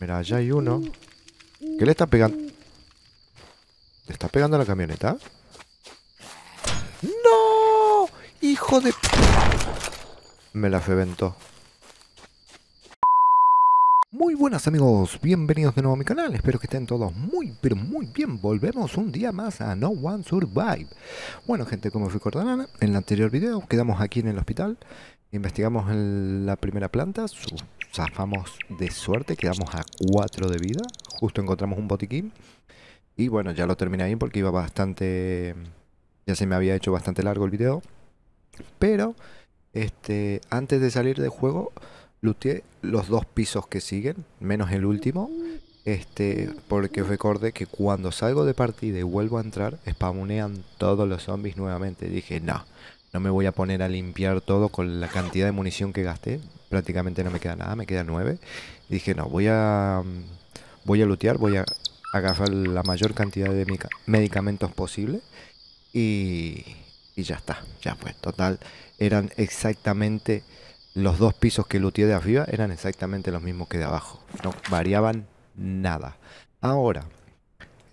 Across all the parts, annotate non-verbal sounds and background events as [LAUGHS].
Mira, allá hay uno. ¿Qué le está pegando? ¿Le está pegando la camioneta? ¡No! ¡Hijo de... Me la reventó. Muy buenas amigos, bienvenidos de nuevo a mi canal, espero que estén todos muy pero muy bien, volvemos un día más a No One Survive Bueno gente, como recordarán, en el anterior video quedamos aquí en el hospital Investigamos en la primera planta, zafamos de suerte, quedamos a 4 de vida Justo encontramos un botiquín Y bueno, ya lo terminé ahí porque iba bastante... Ya se me había hecho bastante largo el video Pero, este, antes de salir del juego Luteé los dos pisos que siguen, menos el último. Este, porque recordé que cuando salgo de partida y vuelvo a entrar, spawnean todos los zombies nuevamente. Dije, no, no me voy a poner a limpiar todo con la cantidad de munición que gasté. Prácticamente no me queda nada, me queda nueve. Dije, no, voy a voy a lootear, voy a agarrar la mayor cantidad de medicamentos posible. Y, y ya está, ya fue. Total, eran exactamente los dos pisos que looteé de arriba eran exactamente los mismos que de abajo. No variaban nada. Ahora,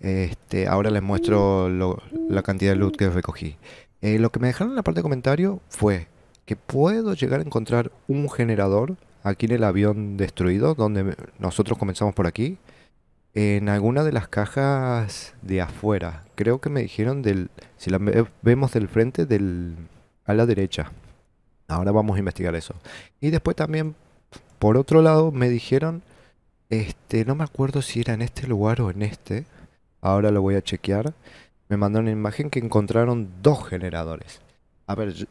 este, ahora les muestro la cantidad de loot que recogí. Eh, lo que me dejaron en la parte de comentario fue que puedo llegar a encontrar un generador aquí en el avión destruido, donde nosotros comenzamos por aquí, en alguna de las cajas de afuera. Creo que me dijeron del, si la vemos del frente, del, a la derecha. Ahora vamos a investigar eso. Y después también, por otro lado, me dijeron, este, no me acuerdo si era en este lugar o en este. Ahora lo voy a chequear. Me mandaron una imagen que encontraron dos generadores. A ver,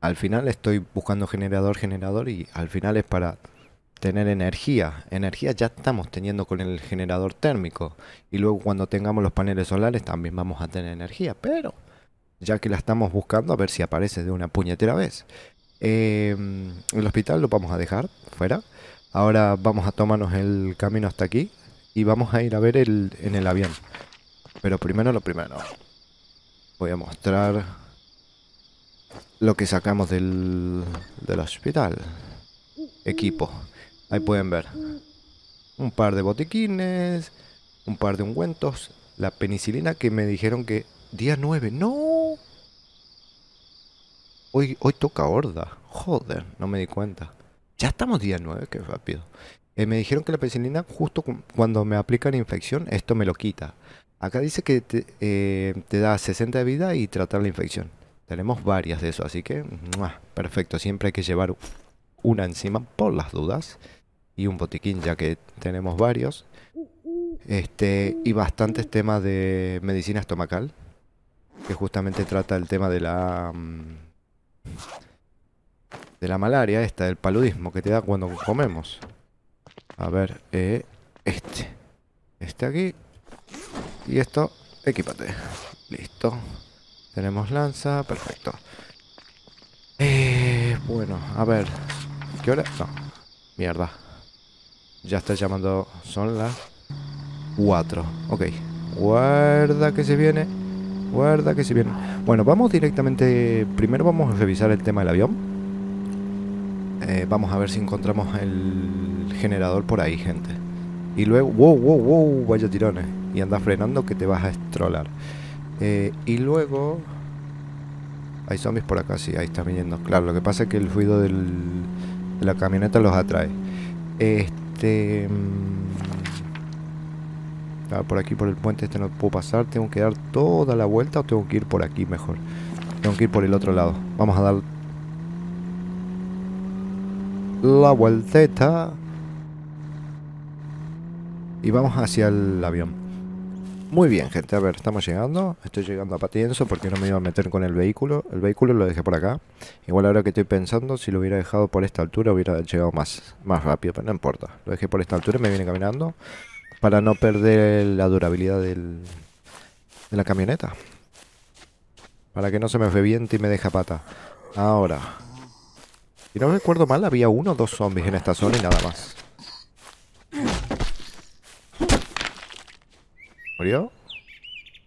al final estoy buscando generador, generador y al final es para tener energía. Energía ya estamos teniendo con el generador térmico. Y luego cuando tengamos los paneles solares también vamos a tener energía. Pero ya que la estamos buscando a ver si aparece de una puñetera vez. Em, el hospital lo vamos a dejar fuera. Ahora vamos a tomarnos el camino hasta aquí y vamos a ir a ver el, en el avión. Pero primero lo primero. Voy a mostrar lo que sacamos del, del hospital. Equipo. Ahí pueden ver. Un par de botiquines, un par de ungüentos, la penicilina que me dijeron que día 9. ¡No! Hoy, hoy toca horda. Joder, no me di cuenta. Ya estamos día 9, qué rápido. Eh, me dijeron que la penicilina, justo cuando me aplican infección, esto me lo quita. Acá dice que te, eh, da 60 de vida y tratar la infección. Tenemos varias de eso, así que perfecto. Siempre hay que llevar una encima por las dudas. Y un botiquín, ya que tenemos varios. Este, y bastantes temas de medicina estomacal. Que justamente trata el tema de la... Mm, de la malaria esta, del paludismo que te da cuando comemos. A ver, eh, este. Este aquí. Y esto, equipate. Listo. Tenemos lanza, perfecto. Eh, bueno, a ver. ¿Qué hora? No. Mierda. Ya está llamando. Son las 4. Ok. Guarda que se viene. Guarda que se viene. Bueno, vamos directamente... Primero vamos a revisar el tema del avión. Eh, vamos a ver si encontramos el generador por ahí, gente. Y luego... ¡Wow, wow, wow! Vaya tirones. Y anda frenando que te vas a estrolar. Eh, y luego... Hay zombies por acá, sí, ahí está viniendo. Claro, lo que pasa es que el ruido de la camioneta los atrae. Este... Mm, por aquí, por el puente este no puedo pasar. Tengo que dar toda la vuelta o tengo que ir por aquí mejor. Tengo que ir por el otro lado. Vamos a dar la vuelteta. Y vamos hacia el avión. Muy bien, gente. A ver, estamos llegando. Estoy llegando a Patienzo porque no me iba a meter con el vehículo. El vehículo lo dejé por acá. Igual ahora que estoy pensando, si lo hubiera dejado por esta altura, hubiera llegado más, más rápido. Pero no importa. Lo dejé por esta altura y me viene caminando para no perder la durabilidad del, de la camioneta. Para que no se me reviente y me deje pata. Ahora. Si no recuerdo mal, había uno o dos zombies en esta zona y nada más. ¿Murió?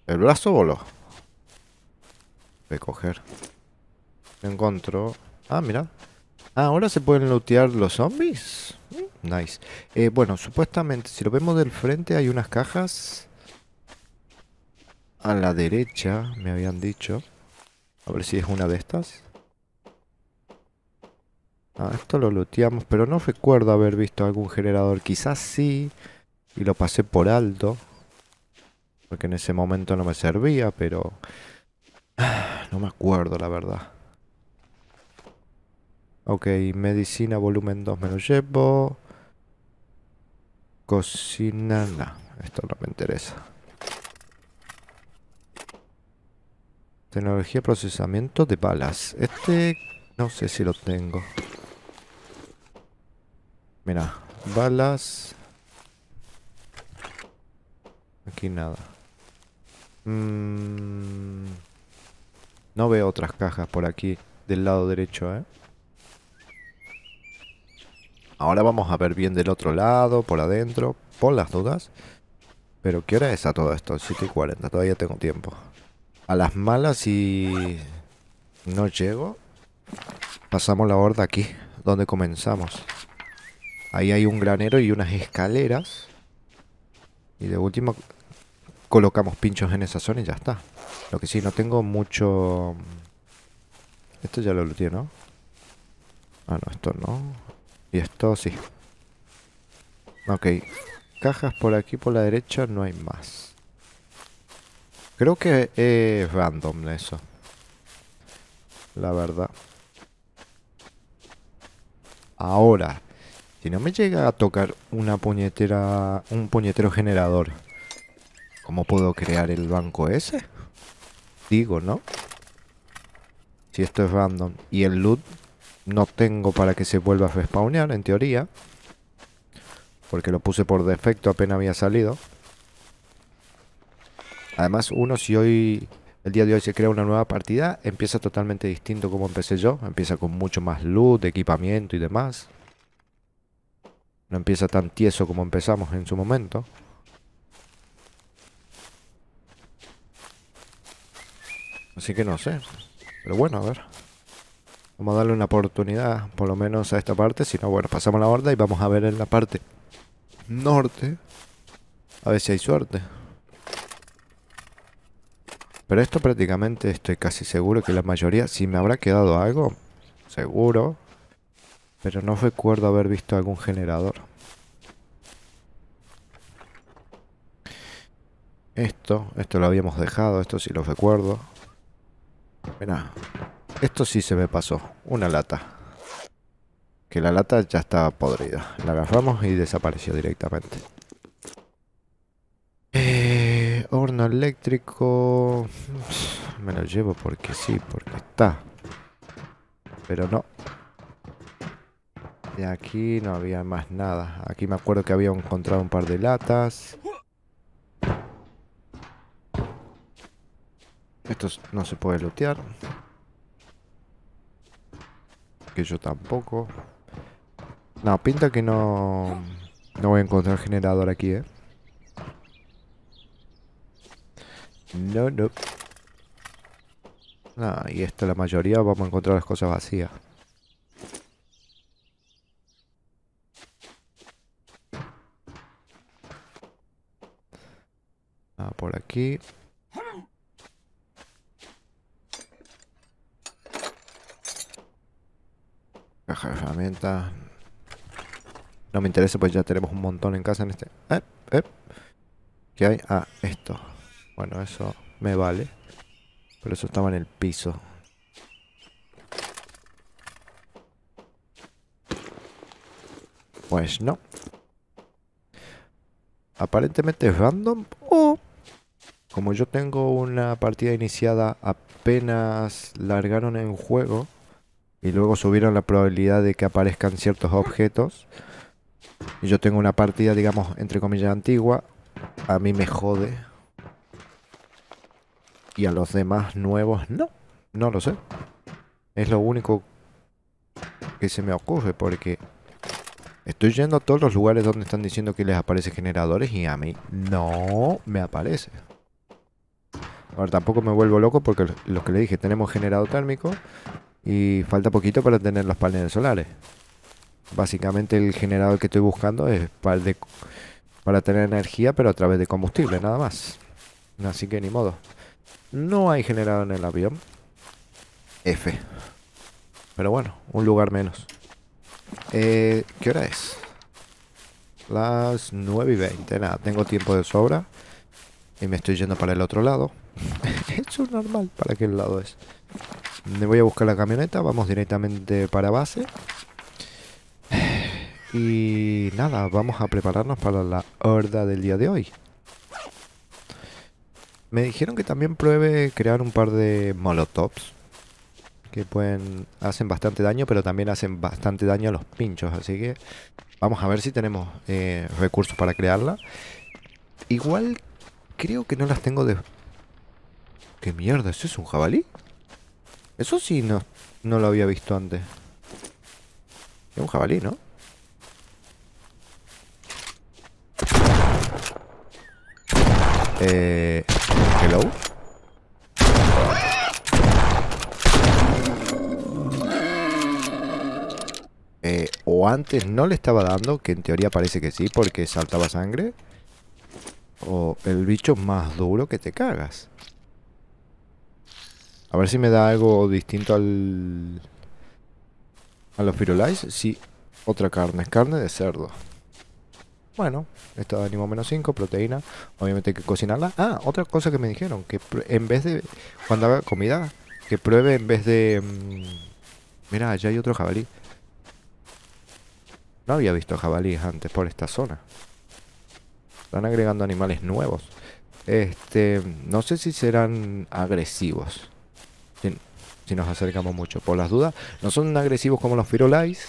¿El brazo voló? A coger. Me encuentro... Ah, mira. Ah, ahora se pueden lootear los zombies. Nice. Eh, bueno, supuestamente, si lo vemos del frente, hay unas cajas a la derecha, me habían dicho. A ver si es una de estas. Ah, esto lo looteamos, pero no recuerdo haber visto algún generador. Quizás sí, y lo pasé por alto. Porque en ese momento no me servía, pero... No me acuerdo, la verdad. Ok, medicina volumen 2 me lo llevo. Cocina, no, esto no me interesa. Tecnología procesamiento de balas. Este no sé si lo tengo. Mira, balas. Aquí nada. Mm, no veo otras cajas por aquí, del lado derecho, ¿eh? Ahora vamos a ver bien del otro lado, por adentro, por las dudas. Pero ¿qué hora es a todo esto? 7 y 40, todavía tengo tiempo. A las malas y no llego, pasamos la horda aquí, donde comenzamos. Ahí hay un granero y unas escaleras. Y de último colocamos pinchos en esa zona y ya está. Lo que sí, no tengo mucho... Esto ya lo looté, ¿no? Ah, no, esto no. Y esto sí. Ok. Cajas por aquí, por la derecha, no hay más. Creo que es random eso. La verdad. Ahora, si no me llega a tocar una puñetera... Un puñetero generador. ¿Cómo puedo crear el banco ese? Digo, ¿no? Si esto es random. Y el loot no tengo para que se vuelva a respawnear, en teoría. Porque lo puse por defecto apenas había salido. Además, uno si hoy, el día de hoy se crea una nueva partida, empieza totalmente distinto como empecé yo. Empieza con mucho más loot, equipamiento y demás. No empieza tan tieso como empezamos en su momento. Así que no sé. Pero bueno, a ver. Vamos a darle una oportunidad, por lo menos a esta parte. Si no, bueno, pasamos la horda y vamos a ver en la parte norte. A ver si hay suerte. Pero esto prácticamente estoy casi seguro que la mayoría, si me habrá quedado algo, seguro. Pero no recuerdo haber visto algún generador. Esto, esto lo habíamos dejado, esto sí lo recuerdo. Mira, esto sí se me pasó, una lata. Que la lata ya estaba podrida. La agarramos y desapareció directamente. Eh, horno eléctrico. Me lo llevo porque sí, porque está. Pero no. De aquí no había más nada. Aquí me acuerdo que había encontrado un par de latas. Esto no se puede lootear. Que yo tampoco. No, pinta que no... No voy a encontrar generador aquí, ¿eh? No, no. Ah, y esto la mayoría vamos a encontrar las cosas vacías. Ah, por aquí. Caja de herramientas. No me interesa, pues ya tenemos un montón en casa en este. Eh, eh. ¿Qué hay? Ah, esto. Bueno, eso me vale. Pero eso estaba en el piso. Pues no. Aparentemente es random o... Como yo tengo una partida iniciada apenas largaron en juego y luego subieron la probabilidad de que aparezcan ciertos objetos y yo tengo una partida, digamos, entre comillas antigua, a mí me jode. Y a los demás nuevos no, no lo sé. Es lo único que se me ocurre porque estoy yendo a todos los lugares donde están diciendo que les aparece generadores y a mí no me aparece. Ahora tampoco me vuelvo loco porque lo que le dije, tenemos generado térmico y falta poquito para tener los paneles solares. Básicamente el generador que estoy buscando es para, de, para tener energía, pero a través de combustible, nada más. Así que ni modo. No hay generador en el avión. F. Pero bueno, un lugar menos. Eh, ¿Qué hora es? Las 9 y 20. Nada, tengo tiempo de sobra. Y me estoy yendo para el otro lado. Eso [LAUGHS] es normal. ¿Para qué lado es? Me voy a buscar la camioneta. Vamos directamente para base. [SIGHS] Y nada, vamos a prepararnos para la horda del día de hoy. Me dijeron que también pruebe crear un par de molotovs. Que pueden hacen bastante daño, pero también hacen bastante daño a los pinchos. Así que vamos a ver si tenemos eh, recursos para crearla. Igual creo que no las tengo de... ¿Qué mierda? ¿Eso es un jabalí? Eso sí no, no lo había visto antes. Es un jabalí, ¿no? Eh, hello. Eh, o antes no le estaba dando, que en teoría parece que sí, porque saltaba sangre. O el bicho más duro que te cagas. A ver si me da algo distinto al... A los firulais. Sí, otra carne. Carne de cerdo. Bueno, esto de ánimo menos 5, proteína. Obviamente hay que cocinarla. Ah, otra cosa que me dijeron. Que en vez de... Cuando haga comida, que pruebe en vez de... Mmm, mira, allá hay otro jabalí. No había visto jabalíes antes por esta zona. Están agregando animales nuevos. Este, no sé si serán agresivos. Si, nos acercamos mucho. Por las dudas, no son agresivos como los firolais.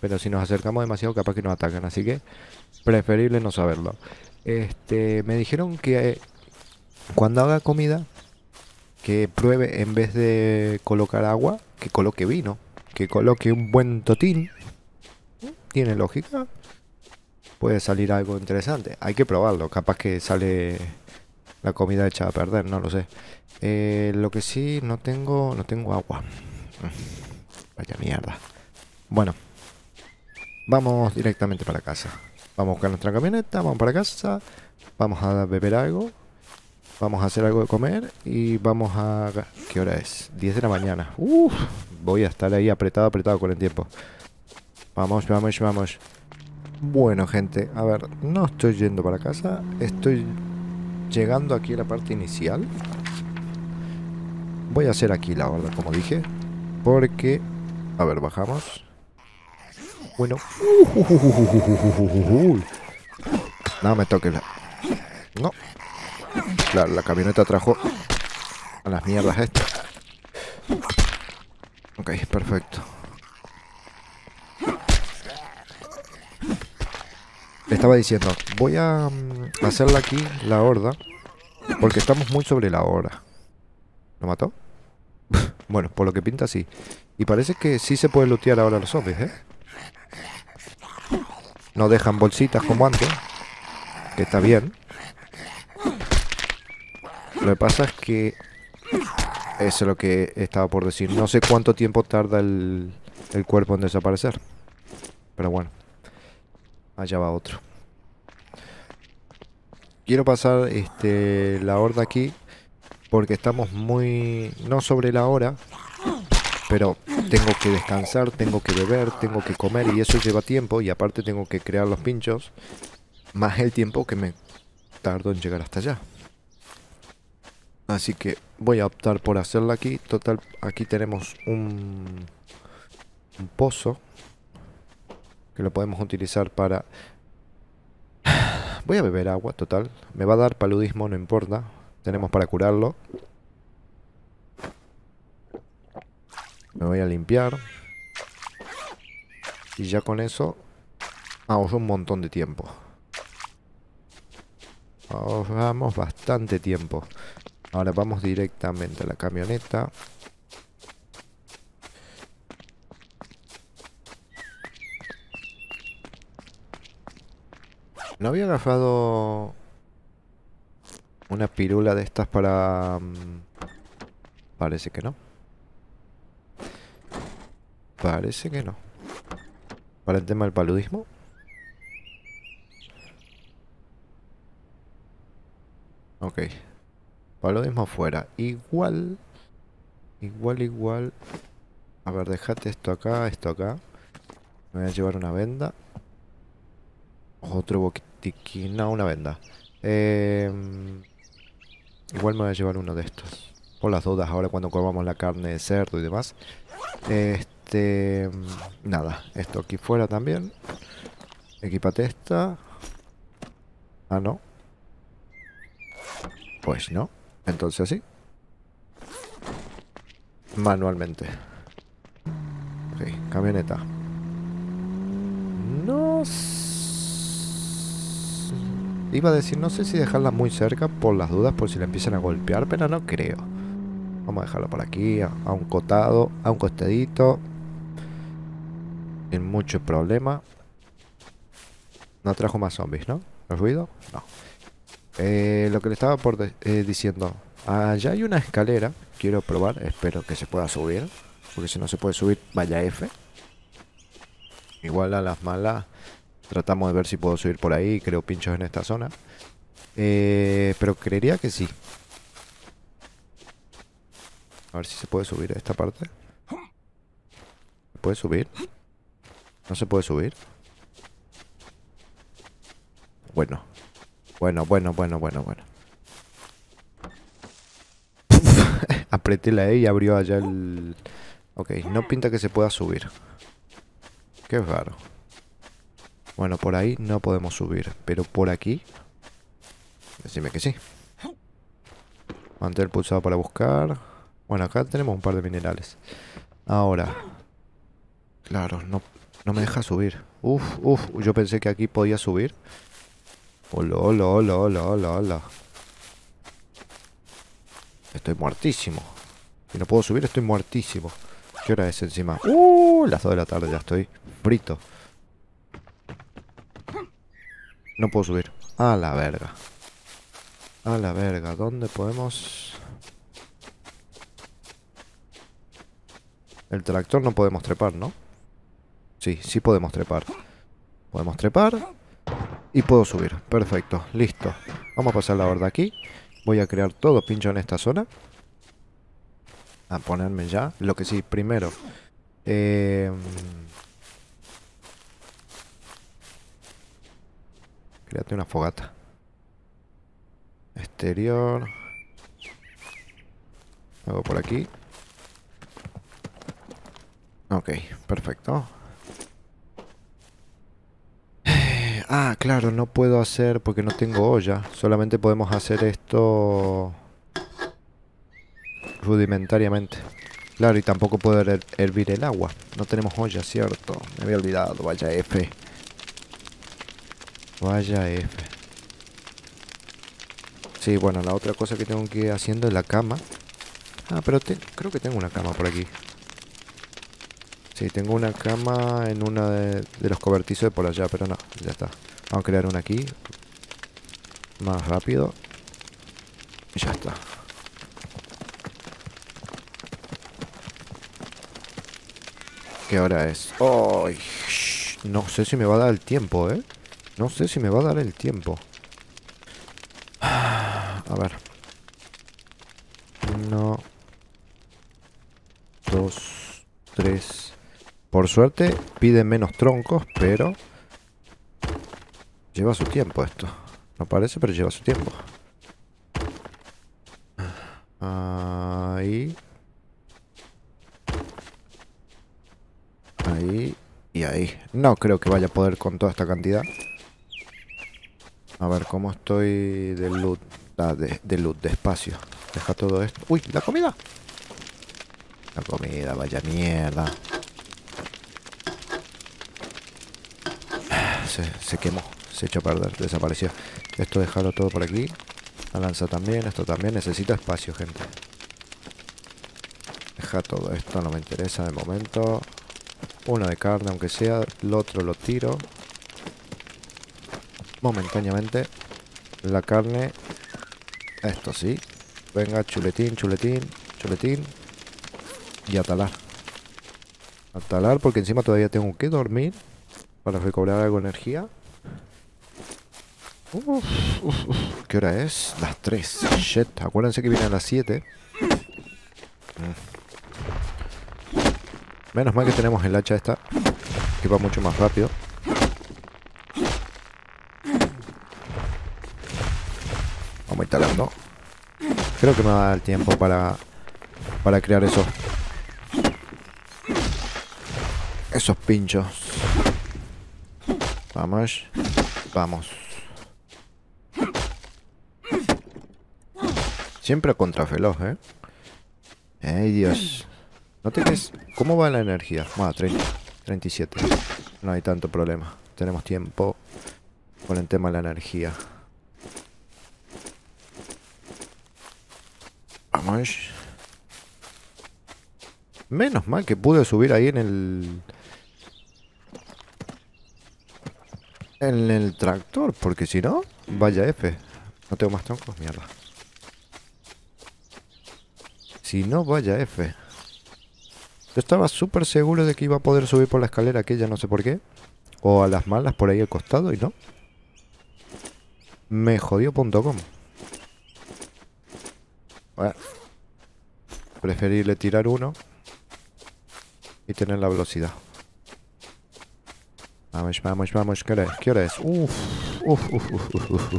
Pero si nos acercamos demasiado, capaz que nos atacan. Así que, preferible no saberlo. Este, me dijeron que eh, cuando haga comida, que pruebe en vez de colocar agua, que coloque vino. Que coloque un buen totín tiene lógica. Puede salir algo interesante. Hay que probarlo. Capaz que sale la comida hecha a perder, no lo sé. Eh, lo que sí, no tengo, no tengo agua. Vaya mierda. Bueno, vamos directamente para casa. Vamos a buscar nuestra camioneta, vamos para casa, vamos a beber algo, vamos a hacer algo de comer y vamos a... ¿Qué hora es? 10 de la mañana. Voy a estar ahí apretado, apretado con el tiempo. Vamos, vamos, vamos. Bueno, gente, a ver, no estoy yendo para casa. Estoy llegando aquí a la parte inicial. Voy a hacer aquí la horda, como dije. Porque... A ver, bajamos. Bueno. No me toque la... No. La, la camioneta trajo a las mierdas estas. Ok, perfecto. Estaba diciendo, voy a mm, hacerla aquí, la horda, porque estamos muy sobre la hora. ¿Lo mató? [LAUGHS] bueno, por lo que pinta sí. Y parece que sí se puede lootear ahora los zombies, ¿eh? No dejan bolsitas como antes. Que está bien. Lo que pasa es que... Eso es lo que estaba por decir. No sé cuánto tiempo tarda el, el cuerpo en desaparecer. Pero bueno. Allá va otro. Quiero pasar este, la horda aquí porque estamos muy... no sobre la hora, pero tengo que descansar, tengo que beber, tengo que comer y eso lleva tiempo y aparte tengo que crear los pinchos, más el tiempo que me tardo en llegar hasta allá. Así que voy a optar por hacerla aquí. Total, aquí tenemos un, un pozo que lo podemos utilizar para... [SIGHS] Voy a beber agua, total. Me va a dar paludismo, no importa. Tenemos para curarlo. Me voy a limpiar. Y ya con eso ahorro un montón de tiempo. Ahorramos bastante tiempo. Ahora vamos directamente a la camioneta. ¿No había agarrado una pirula de estas para... Mm, parece que no. Parece que no. Para el tema del paludismo. Ok. Paludismo fuera. Igual. Igual, igual. A ver, déjate esto acá, esto acá. Me voy a llevar una venda. Otro No, una venda. Em, igual me voy a llevar uno de estos. Por las dudas, ahora cuando comamos la carne de cerdo y demás. Este... Nada, esto aquí fuera también. Equipate esta. Ah, no. Pues no. Entonces sí. Manualmente. Ok, camioneta. No Iba a decir, no sé si dejarla muy cerca por las dudas, por si la empiezan a golpear, pero no creo. Vamos a dejarlo por aquí, a, un cotado, a un costadito. Sin mucho problema. No trajo más zombies, ¿no? ¿El ruido? No. Eh, lo que le estaba por eh, diciendo. Allá hay una escalera. Quiero probar. Espero que se pueda subir. Porque si no se puede subir, vaya F. Igual a las malas. Tratamos de ver si puedo subir por ahí. Creo pinchos en esta zona. Eh, pero creería que sí. A ver si se puede subir a esta parte. ¿Se puede subir? ¿No se puede subir? Bueno. Bueno, bueno, bueno, bueno, bueno. [LAUGHS] Apreté la E y abrió allá el... Ok, no pinta que se pueda subir. Qué raro. Bueno, por ahí no podemos subir. Pero por aquí... Decime que sí. Mantén el pulsado para buscar. Bueno, acá tenemos un par de minerales. Ahora. Claro, no, no me deja subir. Uf, uf, yo pensé que aquí podía subir. Hola, hola, hola, hola, hola, hola. Estoy muertísimo. Si no puedo subir, estoy muertísimo. ¿Qué hora es encima? Uh, las 2 de la tarde ya estoy frito. No puedo subir. A la verga. A la verga. ¿Dónde podemos...? El tractor no podemos trepar, ¿no? Sí, sí podemos trepar. Podemos trepar. Y puedo subir. Perfecto. Listo. Vamos a pasar la horda aquí. Voy a crear todo pincho en esta zona. A ponerme ya. Lo que sí, primero. Eh... Créate una fogata. Exterior. Hago por aquí. Ok, perfecto. [SIGHS] Ah, claro, no puedo hacer porque no tengo olla. Solamente podemos hacer esto rudimentariamente. Claro, y tampoco puedo hervir el agua. No tenemos olla, ¿cierto? Me había olvidado, vaya F. Vaya F. Sí, bueno, la otra cosa que tengo que ir haciendo es la cama. Ah, pero creo que tengo una cama por aquí. Sí, tengo una cama en una de, los cobertizos de por allá, pero no, ya está. Vamos a crear una aquí. Más rápido. Y ya está. ¿Qué hora es? ¡Ay! no sé si me va a dar el tiempo, ¿eh? No sé si me va a dar el tiempo. A ver. Uno. Dos. Tres. Por suerte pide menos troncos, pero lleva su tiempo esto. No parece, pero lleva su tiempo. Ahí. Ahí y ahí. No creo que vaya a poder con toda esta cantidad. A ver, ¿cómo estoy de loot? Ah, de, de loot, de espacio. Deja todo esto. ¡Uy! ¡La comida! La comida, vaya mierda. se, quemó, se echó a perder, desapareció. Esto dejarlo todo por aquí. La lanza también, esto también. Necesito espacio, gente. Deja todo esto, no me interesa de momento. Uno de carne, aunque sea. El otro lo tiro. Momentáneamente. La carne. Esto sí. Venga, chuletín, chuletín, chuletín. Y atalar. Atalar porque encima todavía tengo que dormir. para recobrar algo de energía. Uf, uf, uf. ¿Qué hora es? Las 3. Shit, acuérdense que viene a las 7. Mm. Menos mal que tenemos el hacha esta, que va mucho más rápido. Vamos instalando. Creo que me va a dar tiempo para, para crear esos, esos pinchos. Vamos. Vamos. Siempre contra veloz, ¿eh? ¡Ay, Dios! ¿No tienes...? ¿Cómo va la energía? Bueno, 30, 37. No hay tanto problema. Tenemos tiempo con el tema de la energía. Menos mal que pude subir ahí en el... En el tractor, porque si no, vaya F. No tengo más troncos, mierda. Si no, vaya F. Yo estaba súper seguro de que iba a poder subir por la escalera aquella, no sé por qué. O a las malas por ahí al costado y no. Me jodió.com. Bueno. Preferible tirar uno. Y tener la velocidad. Vamos, vamos, vamos. ¿Qué hora es? ¿Qué hora es? Uf, uf, uf, uf.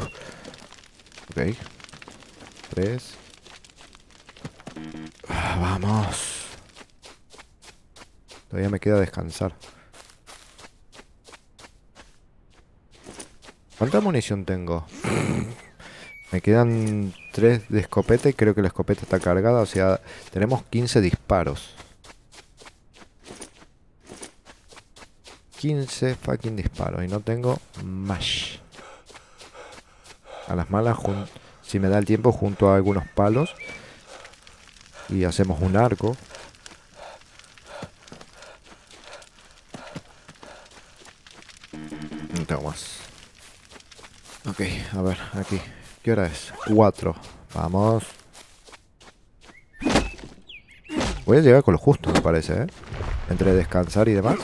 Ok. Tres. Ah, vamos. Todavía me queda descansar. ¿Cuánta munición tengo? Me quedan 3 de escopeta y creo que la escopeta está cargada. O sea, tenemos 15 disparos. 15 fucking disparos. Y no tengo más. A las malas, si me da el tiempo, junto a algunos palos. Y hacemos un arco. No tengo más. Ok, a ver, aquí. ¿Qué hora es? 4. Vamos. Voy a llegar con lo justo, me parece, ¿eh? Entre descansar y demás.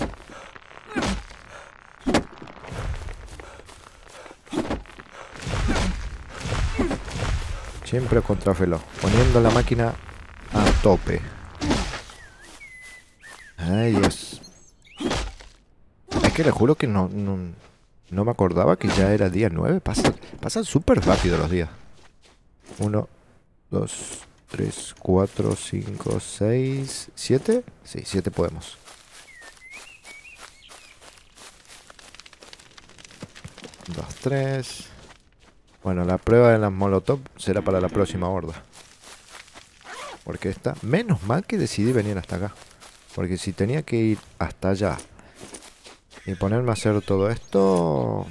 Siempre contrafelo. Poniendo la máquina a tope. Ay, Dios. Es que le juro que no, no, no me acordaba que ya era día 9. Pasa, pasan súper rápido los días. 1, 2, 3, 4, 5, 6, 7. Sí, 7 podemos. Dos, tres. Bueno, la prueba de las molotov será para la próxima horda. Porque esta... Menos mal que decidí venir hasta acá. Porque si tenía que ir hasta allá y ponerme a hacer todo esto...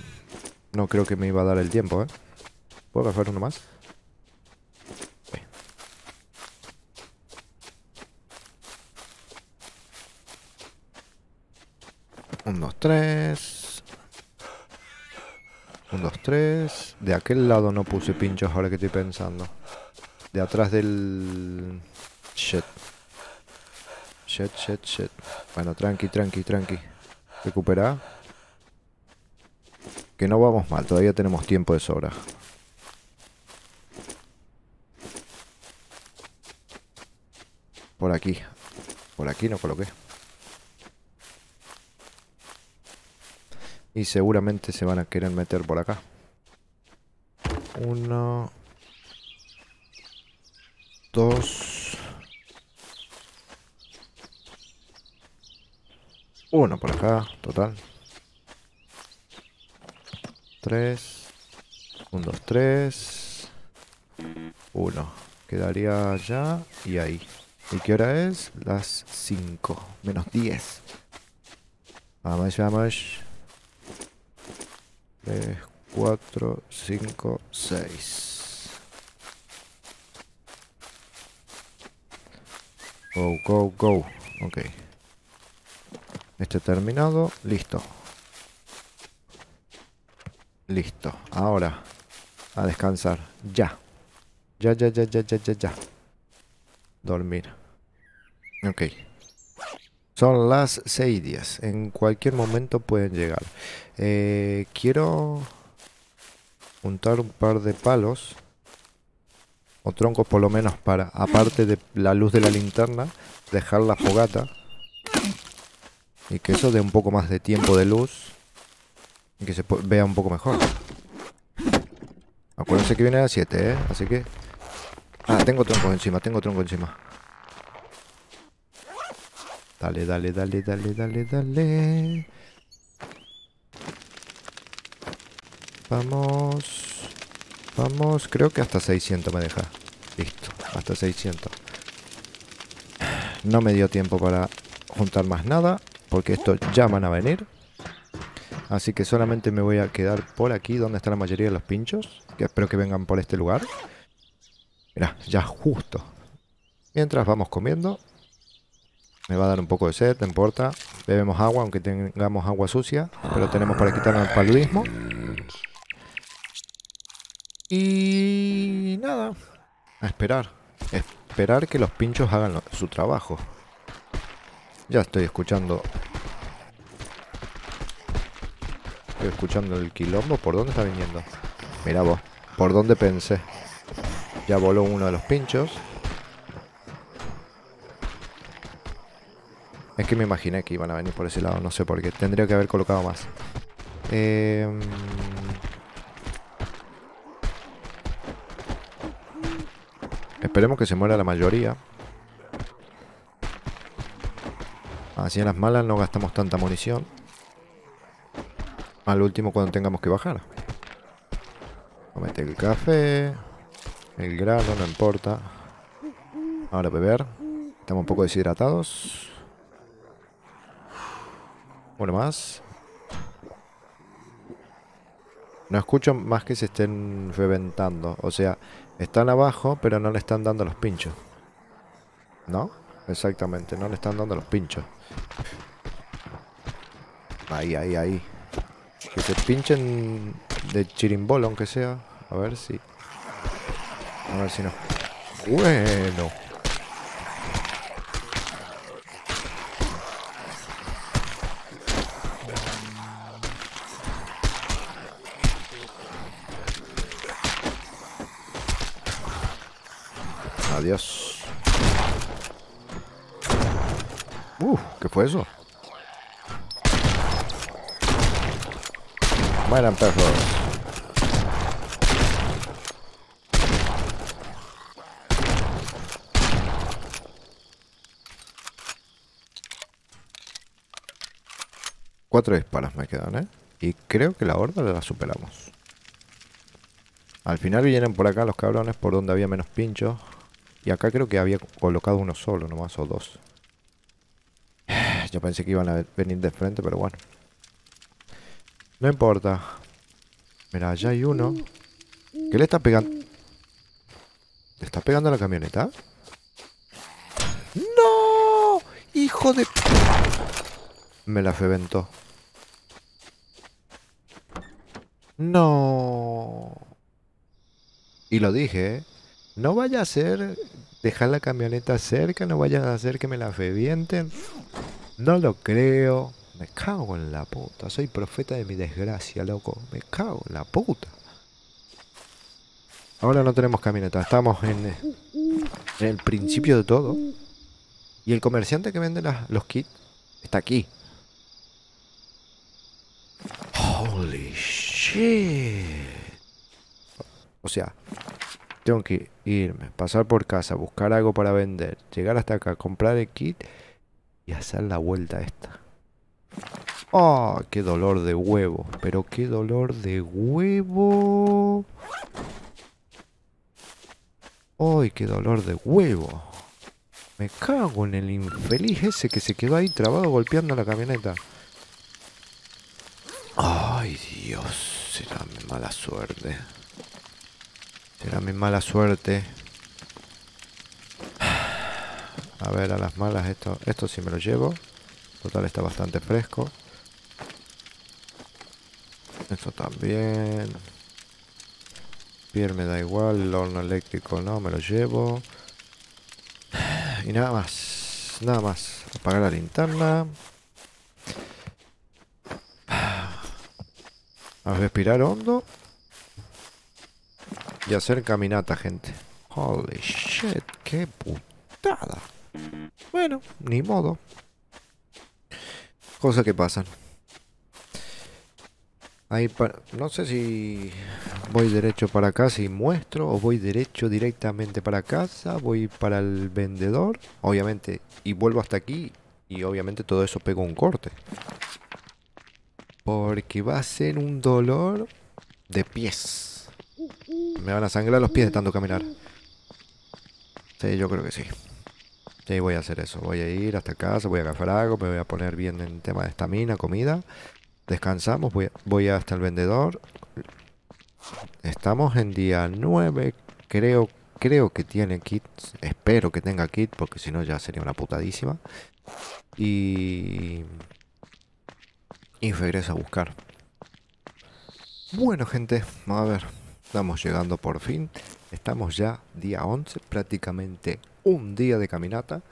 No creo que me iba a dar el tiempo, ¿eh? ¿Puedo hacer uno más? Un, dos, tres. Un, dos, tres. De aquel lado no puse pinchos ahora que estoy pensando. De atrás del... Shit. Shit, shit, shit. Bueno, tranqui, tranqui, tranqui. Recupera. Que no vamos mal, todavía tenemos tiempo de sobra. Por aquí. Por aquí no coloqué. Y seguramente se van a querer meter por acá. Uno. Dos. Uno por acá, total. Tres. Un, dos, tres. Uno. Quedaría allá y ahí. ¿Y qué hora es? Las 5. Menos 10. Vamos, vamos. 3, 4, 5, 6. Go, go, go. Ok. Este terminado. Listo. Listo. Ahora. A descansar. Ya. Ya, ya, ya, ya, ya, ya, ya. Dormir. Ok. Son las 6 días. En cualquier momento pueden llegar. Eh, quiero juntar un par de palos. O troncos por lo menos para, aparte de la luz de la linterna, dejar la fogata. Y que eso dé un poco más de tiempo de luz. Y que se vea un poco mejor. Acuérdense que viene a las 7, ¿eh? Así que... Ah, tengo troncos encima, tengo tronco encima. Dale, dale, dale, dale, dale, dale. Vamos. Vamos, creo que hasta 600 me deja. Listo, hasta 600. No me dio tiempo para juntar más nada, porque estos ya van a venir. Así que solamente me voy a quedar por aquí, donde está la mayoría de los pinchos. Que espero que vengan por este lugar. Mira, ya justo. Mientras vamos comiendo, me va a dar un poco de sed, no importa. Bebemos agua, aunque tengamos agua sucia. Pero tenemos para quitarnos el paludismo. Y nada. A esperar. Esperar que los pinchos hagan su trabajo. Ya estoy escuchando. Estoy escuchando el quilombo. ¿Por dónde está viniendo? Mira vos. ¿Por dónde pensé? Ya voló uno de los pinchos. Es que me imaginé que iban a venir por ese lado, no sé por qué. Tendría que haber colocado más. Em, esperemos que se muera la mayoría. Así en las malas no gastamos tanta munición. Al último cuando tengamos que bajar. Comete el café. El grano, no importa. Ahora beber. Estamos un poco deshidratados. Uno más. No escucho más que se estén reventando. O sea, están abajo, pero no le están dando los pinchos. ¿No? Exactamente, no le están dando los pinchos. Ahí, ahí, ahí. Que se pinchen de chirimbolo, aunque sea. A ver si... A ver si no. Bueno. Adiós. Uh, ¿qué fue eso? Mueran perros. Cuatro disparos me quedan, ¿eh? Y creo que la horda la superamos. Al final vienen por acá los cabrones por donde había menos pinchos. Y acá creo que había colocado uno solo nomás, o dos. [SIGHS] Yo pensé que iban a venir de frente, pero bueno. No importa. Mira, allá hay uno. ¿Qué le está pegando? ¿Le está pegando a la camioneta? ¡No! ¡Hijo de... Me la reventó. No. Y lo dije, ¿eh? No vaya a ser dejar la camioneta cerca, no vaya a hacer que me la revienten. No lo creo. Me cago en la puta. Soy profeta de mi desgracia, loco. Me cago en la puta. Ahora no tenemos camioneta. Estamos en, el principio de todo. Y el comerciante que vende los kits está aquí. Holy shit. O sea, tengo que irme, pasar por casa, buscar algo para vender, llegar hasta acá, comprar el kit y hacer la vuelta esta. ¡Oh! ¡Qué dolor de huevo! Pero qué dolor de huevo. ¡Ay, qué dolor de huevo! Me cago en el infeliz ese que se quedó ahí trabado golpeando la camioneta. ¡Ay, Dios! Será mala suerte. Era mi mala suerte. A ver, a las malas esto, esto sí me lo llevo. Total está bastante fresco. Esto también. Pier me da igual, el horno eléctrico no, me lo llevo. Y nada más. Nada más. Apagar la linterna. A respirar hondo. Y hacer caminata, gente. Holy shit, qué putada. Bueno, ni modo. Cosas que pasan. Ahí no sé si voy derecho para acá si muestro o voy derecho directamente para casa, voy para el vendedor, obviamente, y vuelvo hasta aquí y obviamente todo eso pego un corte. Porque va a ser un dolor de pies. Me van a sangrar los pies de tanto caminar. Sí, yo creo que sí. Sí, voy a hacer eso. Voy a ir hasta casa, voy a cafar algo, me voy a poner bien en tema de estamina, comida. Descansamos, voy, voy hasta el vendedor. Estamos en día 9. Creo, creo que tiene kit. Espero que tenga kit, porque si no ya sería una putadísima. Y y regreso a buscar. Bueno gente, a ver, estamos llegando por fin. Estamos ya día 11, prácticamente un día de caminata.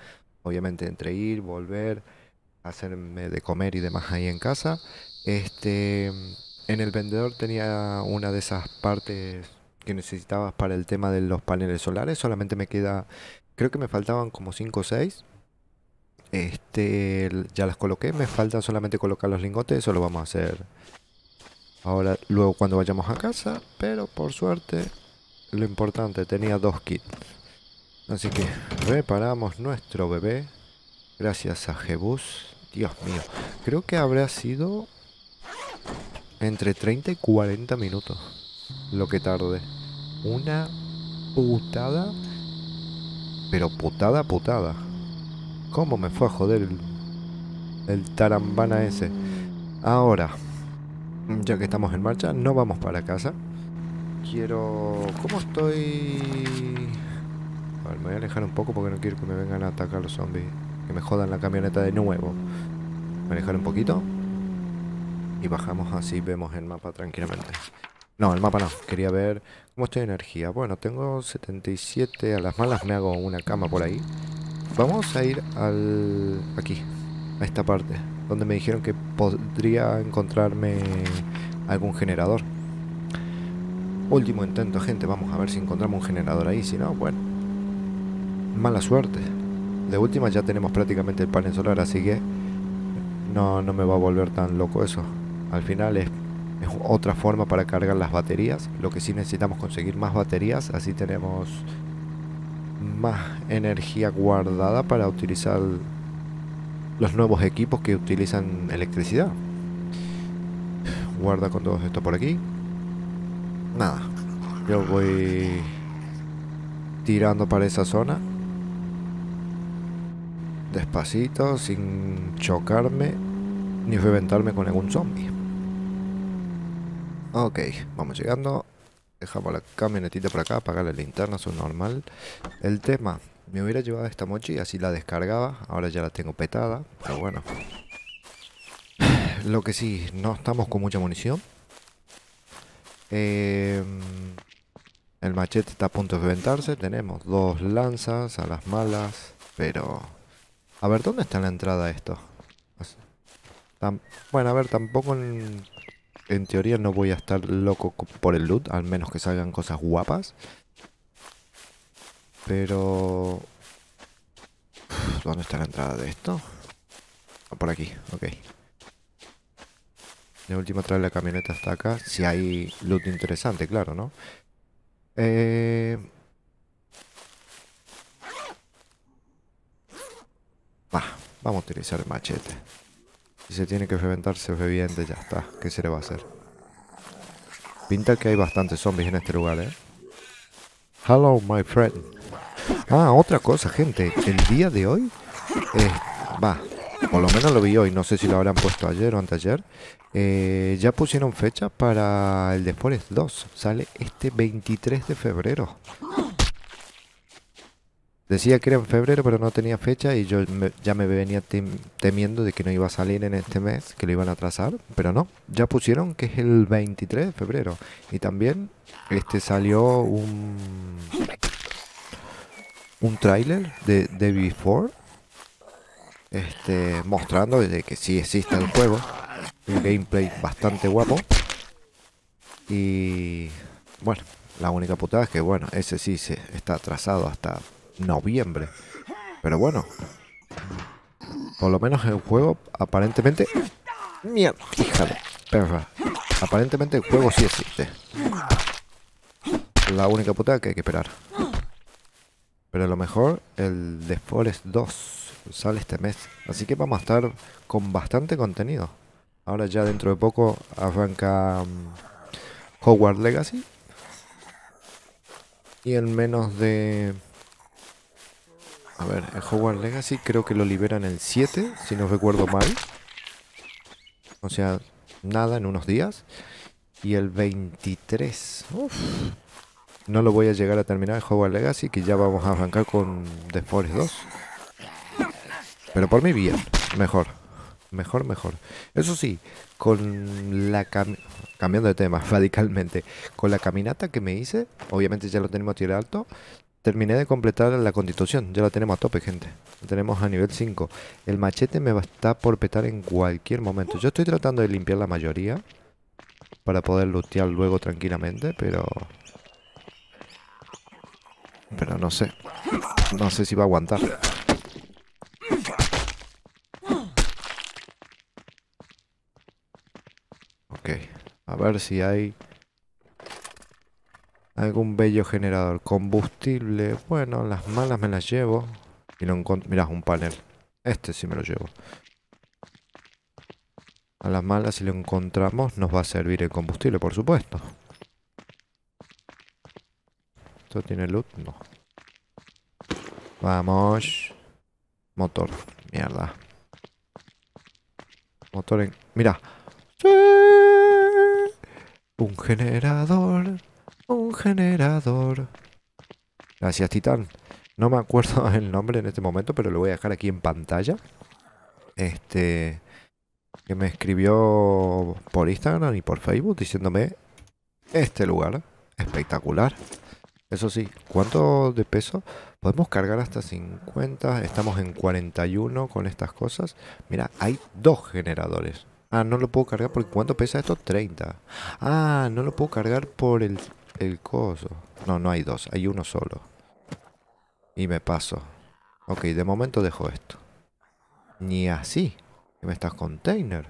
Obviamente entre ir, volver, hacerme de comer y demás ahí en casa. Este, en el vendedor tenía una de esas partes que necesitabas para el tema de los paneles solares. Solamente me queda, creo que me faltaban como 5 o 6 este, ya las coloqué, me falta solamente colocar los lingotes, eso lo vamos a hacer ahora, luego cuando vayamos a casa, pero por suerte, lo importante, tenía dos kits. Así que reparamos nuestro bebé, gracias a Jebus. Dios mío, creo que habrá sido entre 30 y 40 minutos lo que tarde. Una putada, pero putada, putada. ¿Cómo me fue a joder el, tarambana ese? Ahora, ya que estamos en marcha, no vamos para casa. Quiero... ¿Cómo estoy...? Vale, me voy a alejar un poco porque no quiero que me vengan a atacar los zombies. Que me jodan la camioneta de nuevo. Me voy a alejar un poquito. Y bajamos así, vemos el mapa tranquilamente. No, el mapa no. Quería ver cómo estoy de energía. Bueno, tengo 77. A las malas me hago una cama por ahí. Vamos a ir al... aquí, a esta parte, donde me dijeron que podría encontrarme algún generador. Último intento, gente, vamos a ver si encontramos un generador ahí, si no, bueno. Mala suerte. De última ya tenemos prácticamente el panel solar, así que no, no me va a volver tan loco eso. Al final es, es otra forma para cargar las baterías. Lo que sí necesitamos conseguir más baterías, así tenemos más energía guardada para utilizar los nuevos equipos que utilizan electricidad. Guarda con todo esto por aquí. Nada. Yo voy tirando para esa zona. Despacito, sin chocarme ni reventarme con algún zombie. Ok, vamos llegando. Dejamos la camionetita por acá, apagar la linterna, eso es normal. El tema, me hubiera llevado esta mochi, así la descargaba. Ahora ya la tengo petada, pero bueno. Lo que sí, no estamos con mucha munición. Em, el machete está a punto de reventarse. Tenemos dos lanzas a las malas, pero... A ver, ¿dónde está la entrada esto? Bueno, a ver, tampoco en en teoría no voy a estar loco por el loot, al menos que salgan cosas guapas. Pero... ¿Dónde está la entrada de esto? Ah, por aquí, ok. De última trae la camioneta hasta acá. Si hay loot interesante, claro, ¿no? Eh... vamos a utilizar el machete. Si se tiene que reventar, se reviente, ya está. ¿Qué se le va a hacer? Pinta que hay bastantes zombies en este lugar, ¿eh? Hello, my friend. Ah, otra cosa, gente. El día de hoy... Eh, va, por lo menos lo vi hoy. No sé si lo habrán puesto ayer o anteayer. Eh, ya pusieron fecha para el The Forest 2. Sale este 23 de febrero. Decía que era en febrero, pero no tenía fecha y yo ya me venía temiendo de que no iba a salir en este mes, que lo iban a atrasar, pero no, ya pusieron que es el 23 de febrero. Y también este salió un un tráiler de, de Before este, mostrando de que sí existe el juego. Un gameplay bastante guapo. Y bueno, la única putada es que bueno, ese sí se está atrasado hasta noviembre. Pero bueno, por lo menos el juego aparentemente... Mierda, hija perra. Aparentemente el juego sí existe. La única putada que hay que esperar. Pero a lo mejor el The Forest 2 sale este mes. Así que vamos a estar con bastante contenido. Ahora ya dentro de poco arranca um, Hogwarts Legacy. Y en menos de... A ver, el Hogwarts Legacy creo que lo liberan el 7, si no recuerdo mal. O sea, nada en unos días. Y el 23. Uf, no lo voy a llegar a terminar el Hogwarts Legacy, que ya vamos a arrancar con The Forest 2. Pero por mí bien, mejor. Mejor, mejor. Eso sí, con la cambiando de tema [LAUGHS] radicalmente, con la caminata que me hice, obviamente ya lo tenemos a tiro alto, terminé de completar la constitución, ya la tenemos a tope, gente. La tenemos a nivel 5. El machete me va a estar por petar en cualquier momento. Yo estoy tratando de limpiar la mayoría para poder lootear luego tranquilamente, pero pero no sé. No sé si va a aguantar. Ok. A ver si hay... Algún bello generador. Combustible. Bueno, las malas me las llevo. Y no encuentro... Mirá, un panel. Este sí me lo llevo. A las malas, si lo encontramos, nos va a servir el combustible, por supuesto. ¿Esto tiene loot? No. Vamos. Motor. Mierda. Motor en... Mira. Un generador. Un generador. Gracias, Titán. No me acuerdo [LAUGHS] el nombre en este momento, pero lo voy a dejar aquí en pantalla. Este... Que me escribió por Instagram y por Facebook diciéndome este lugar espectacular. Eso sí, ¿cuánto de peso? Podemos cargar hasta 50, estamos en 41 con estas cosas. Mira, hay dos generadores. Ah, no lo puedo cargar porque ¿cuánto pesa esto? 30. Ah, no lo puedo cargar por el, el coso. No, no hay dos, hay uno solo. Y me paso. Ok, de momento dejo esto. Ni así. ¿Qué me estás container?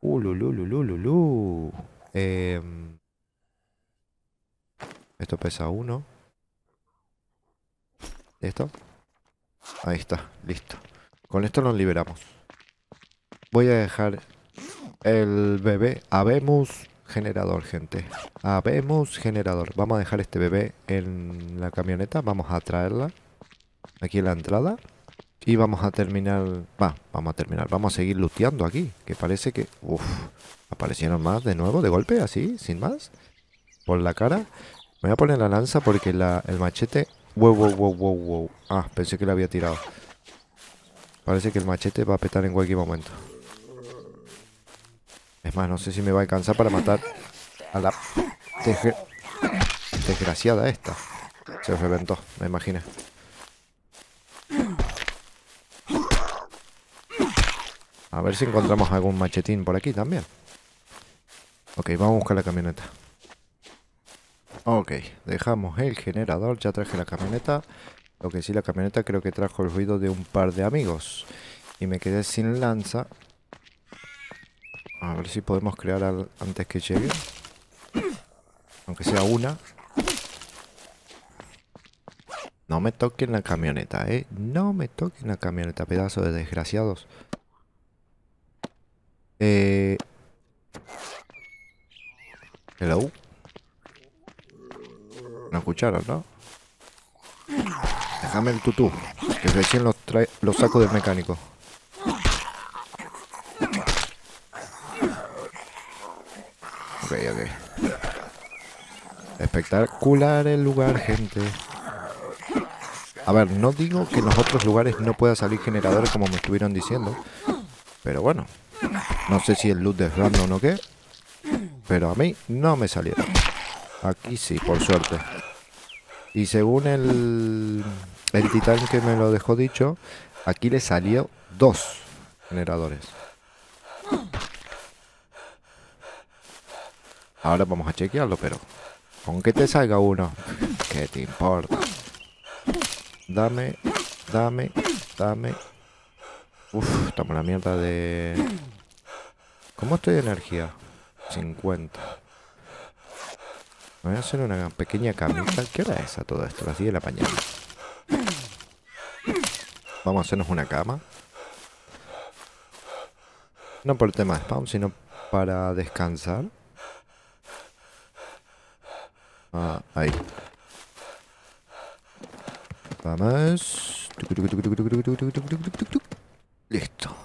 Uh, lu, Eh... Esto pesa uno. ¿Esto? Ahí está, listo. Con esto nos liberamos. Voy a dejar el bebé. Habemos generador, gente. Habemos generador. Vamos a dejar este bebé en la camioneta. Vamos a traerla aquí en la entrada. Y vamos a terminar... Va, vamos a terminar. Vamos a seguir luteando aquí. Que parece que... Uf, aparecieron más de nuevo, de golpe, así, sin más. Por la cara. Me voy a poner la lanza porque el machete... Wow, wow, wow, wow, wow. Ah, pensé que lo había tirado. Parece que el machete va a petar en cualquier momento. Es más, no sé si me va a alcanzar para matar a la desgraciada esta. Se reventó, me imaginé. A ver si encontramos algún machetín por aquí también. Ok, vamos a buscar la camioneta. Ok, dejamos el generador, ya traje la camioneta. Lo que sí, la camioneta creo que trajo el ruido de un par de amigos. Y me quedé sin lanza. A ver si podemos crear antes que llegue. Aunque sea una. No me toquen la camioneta, eh. No me toquen la camioneta, pedazo de desgraciados. Eh... Hello. No escucharon, ¿no? Déjame el tutú, que recién los, los saco del mecánico. Espectacular el lugar, gente. A ver, no digo que en los otros lugares no pueda salir generadores como me estuvieron diciendo. Pero bueno, no sé si el loot es random o qué. Pero a mí no me salieron. Aquí sí, por suerte. Y según el, el titán que me lo dejó dicho, Aquí le salió dos generadores. Ahora vamos a chequearlo, pero... Con que te salga uno. ¿Qué te importa? Dame, dame, dame. Uf, estamos en la mierda de... ¿Cómo estoy de energía? 50. Voy a hacer una pequeña camita. ¿Qué hora es todo esto? Las 10 de la mañana. Vamos a hacernos una cama. No por tema de spawn, sino para descansar. Ah, ahí. Vamos. Listo.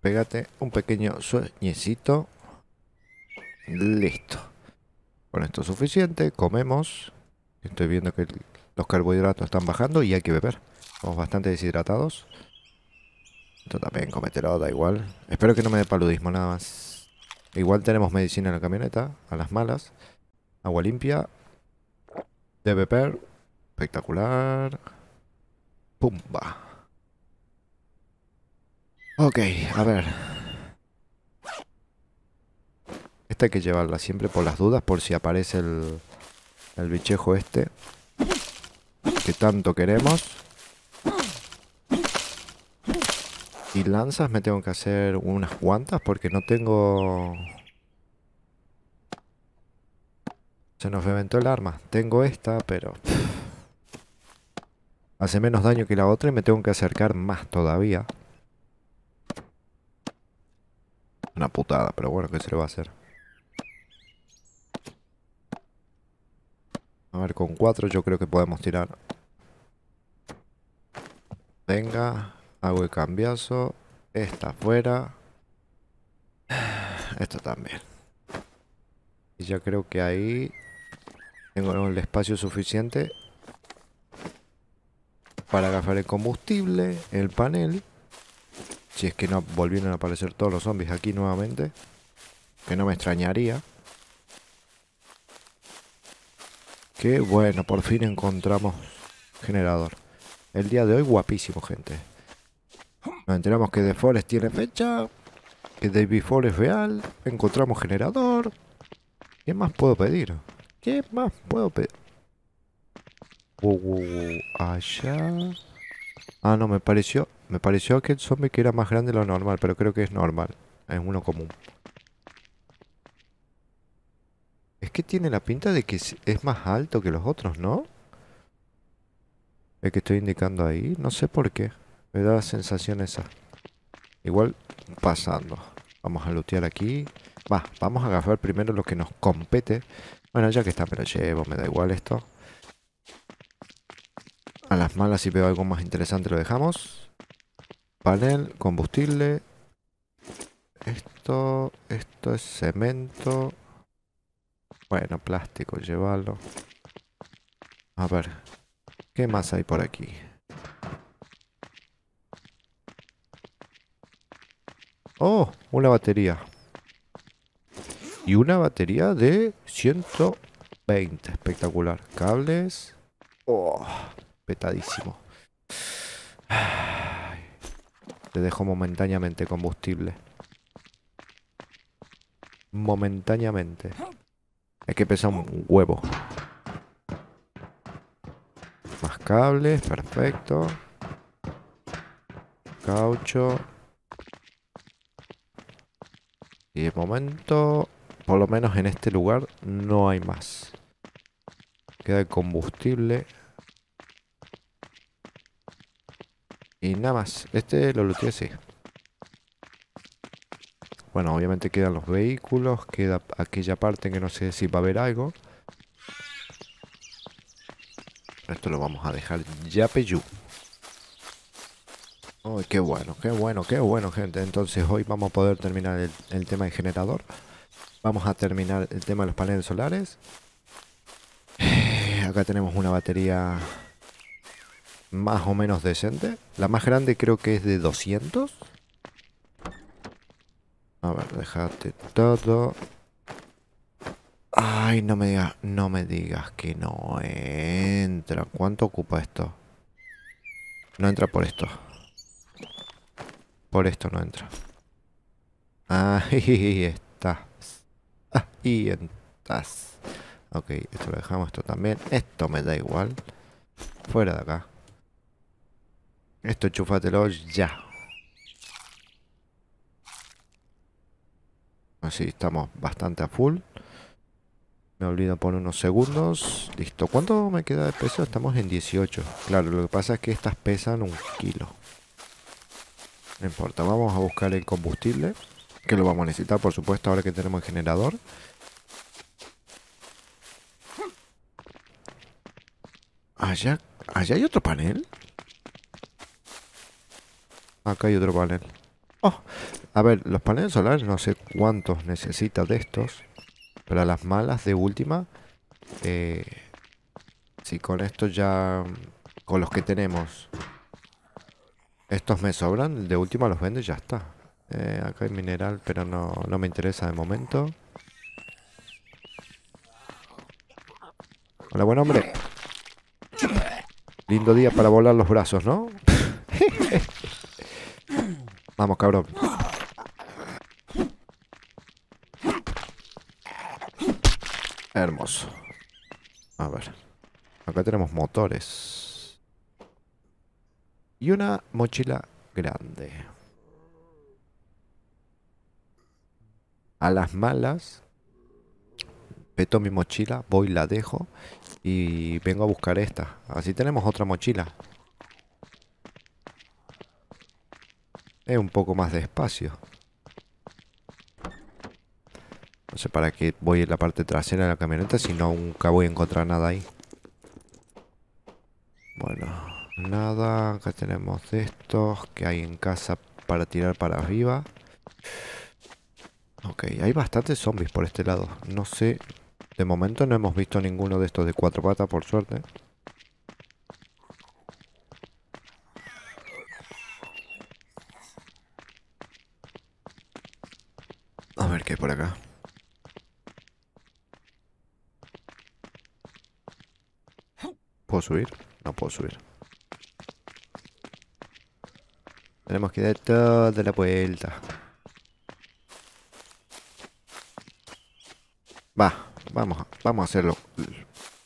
Pégate un pequeño sueñecito. Listo. Con esto es suficiente. Comemos. Estoy viendo que los carbohidratos están bajando y hay que beber. Estamos bastante deshidratados. Esto también cometero, da igual. Espero que no me dé paludismo nada más. Igual tenemos medicina en la camioneta, a las malas. Agua limpia. Beber. Espectacular. Pumba. Ok, a ver. Esta hay que llevarla siempre por las dudas, por si aparece el, el bichejo este. Que tanto queremos. Y lanzas me tengo que hacer unas cuantas porque no tengo... Se nos reventó el arma. Tengo esta, pero... Hace menos daño que la otra y me tengo que acercar más todavía. Una putada, pero bueno, ¿qué se le va a hacer? A ver, con cuatro yo creo que podemos tirar. Venga. Hago el cambiazo. Esta afuera. Esto también. Y ya creo que ahí tengo el espacio suficiente para agarrar el combustible, el panel. Si es que no volvieron a aparecer todos los zombies aquí nuevamente. Que no me extrañaría. Que bueno, por fin encontramos generador. El día de hoy guapísimo, gente. Nos enteramos que The Forest tiene fecha, que David Forest es real, encontramos generador. ¿Qué más puedo pedir? ¿Qué más puedo pedir? Uh, allá. Ah, no, me pareció. Me pareció que el zombie que era más grande de lo normal, pero creo que es normal. Es uno común. Es que tiene la pinta de que es más alto que los otros, ¿no? El que estoy indicando ahí. No sé por qué. Me da la sensación esa. Igual pasando. Vamos a lootear aquí. Va, vamos a agarrar primero lo que nos compete. Bueno, ya que está, me lo llevo, me da igual esto. A las malas si veo algo más interesante lo dejamos. Panel, combustible. Esto, esto es cemento. Bueno, plástico, llevarlo. A ver, ¿qué más hay por aquí? Oh, una batería. Y una batería de 120. Espectacular. Cables. Oh, petadísimo. Te dejo momentáneamente combustible. Momentáneamente. Es que pesa un huevo. Más cables, perfecto. Caucho. Y de momento, por lo menos en este lugar, no hay más. Queda el combustible. Y nada más. Este lo looteé así. Bueno, obviamente quedan los vehículos. Queda aquella parte que no sé si va a haber algo. Esto lo vamos a dejar ya peyú. Oh, qué bueno, qué bueno, qué bueno, gente. Entonces hoy vamos a poder terminar el, tema de generador. Vamos a terminar el tema de los paneles solares. acá tenemos una batería más o menos decente. La más grande creo que es de 200. A ver, déjate todo. Ay, no me digas, no me digas que no entra. ¿Cuánto ocupa esto? No entra por esto. Por esto no entra. Ahí estás. Ahí estás. Ok, esto lo dejamos, esto también. Esto me da igual. Fuera de acá. Esto enchúfatelo ya. Así estamos bastante a full. Me olvido por unos segundos. Listo. ¿Cuánto me queda de peso? Estamos en 18. Claro, lo que pasa es que estas pesan un kilo. No importa. Vamos a buscar el combustible. Que lo vamos a necesitar, por supuesto, ahora que tenemos el generador. Allá, allá hay otro panel. Acá hay otro panel. Oh, a ver, los paneles solares no sé cuántos necesita de estos. Pero a las malas de última, eh, si con esto ya, con los que tenemos, estos me sobran, de última los vendo y ya está. Eh, acá hay mineral, pero no, no me interesa de momento. Hola, buen hombre. Lindo día para volar los brazos, ¿no? [LAUGHS] Vamos, cabrón. Hermoso. A ver. Acá tenemos motores. Y una mochila grande. A las malas. Peto mi mochila, voy, la dejo. Y vengo a buscar esta. Así tenemos otra mochila. Es un poco más de espacio. No sé para qué voy en la parte trasera de la camioneta si nunca voy a encontrar nada ahí. Bueno, nada. Acá tenemos de estos que hay en casa para tirar para arriba. Ok, hay bastantes zombies por este lado. No sé. De momento no hemos visto ninguno de estos de cuatro patas, por suerte. A ver qué hay por acá. ¿Puedo subir? No puedo subir. Tenemos que dar toda la vuelta. Va, vamos, vamos a hacerlo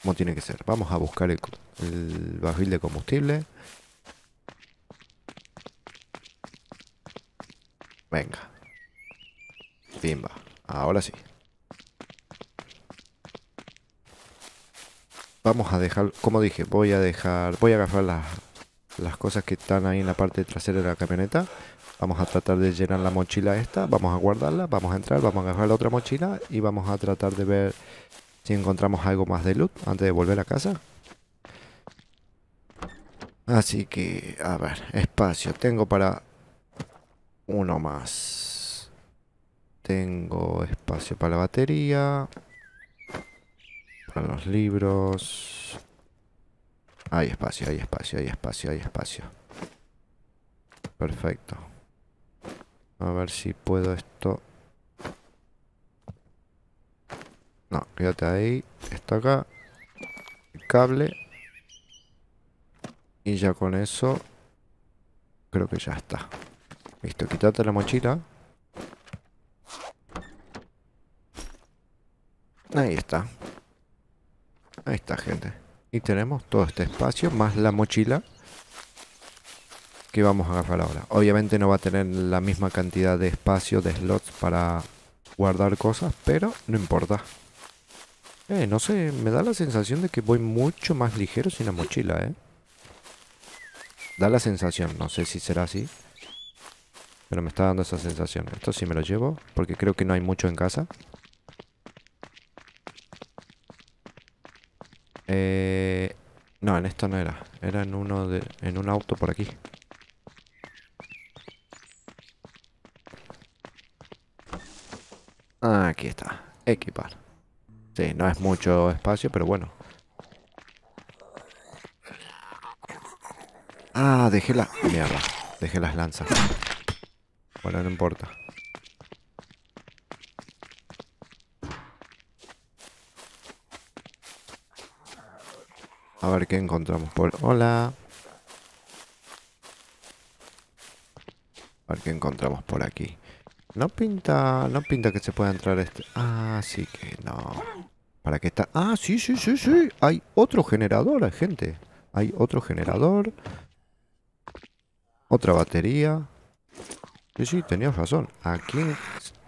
como tiene que ser. Vamos a buscar el, el barril de combustible. Venga. Pimba. Ahora sí. vamos a dejar, como dije, voy a dejar, voy a agarrar las, las cosas que están ahí en la parte trasera de la camioneta. Vamos a tratar de llenar la mochila esta, vamos a guardarla, vamos a entrar, vamos a agarrar la otra mochila y vamos a tratar de ver si encontramos algo más de loot antes de volver a casa. Así que, a ver, espacio. Tengo para uno más. Tengo espacio para la batería los libros. Hay espacio, hay espacio, hay espacio, hay espacio. Perfecto. A ver si puedo esto. No, quédate ahí. Está acá. El cable. Y ya con eso. Creo que ya está. Listo, quítate la mochila. Ahí está. Ahí está, gente. Y tenemos todo este espacio, más la mochila que vamos a agarrar ahora. Obviamente no va a tener la misma cantidad de espacio, de slots para guardar cosas, pero no importa. Eh, no sé, me da la sensación de que voy mucho más ligero sin la mochila, ¿eh? Da la sensación, no sé si será así. Pero me está dando esa sensación. Esto sí me lo llevo, porque creo que no hay mucho en casa. Eh, no, en esto no era. Era en uno de, en un auto por aquí. Aquí está. Equipar. Sí, no es mucho espacio, pero bueno. Ah, dejé la... Mierda. Dejé las lanzas. Bueno, no importa. A ver qué encontramos por... Hola. A ver qué encontramos por aquí. No pinta... No pinta que se pueda entrar este... Ah, sí que no. ¿Para qué está? Ah, sí, sí, sí, sí. Hay otro generador, gente. Hay otro generador. Otra batería. Sí, sí, tenías razón. Aquí,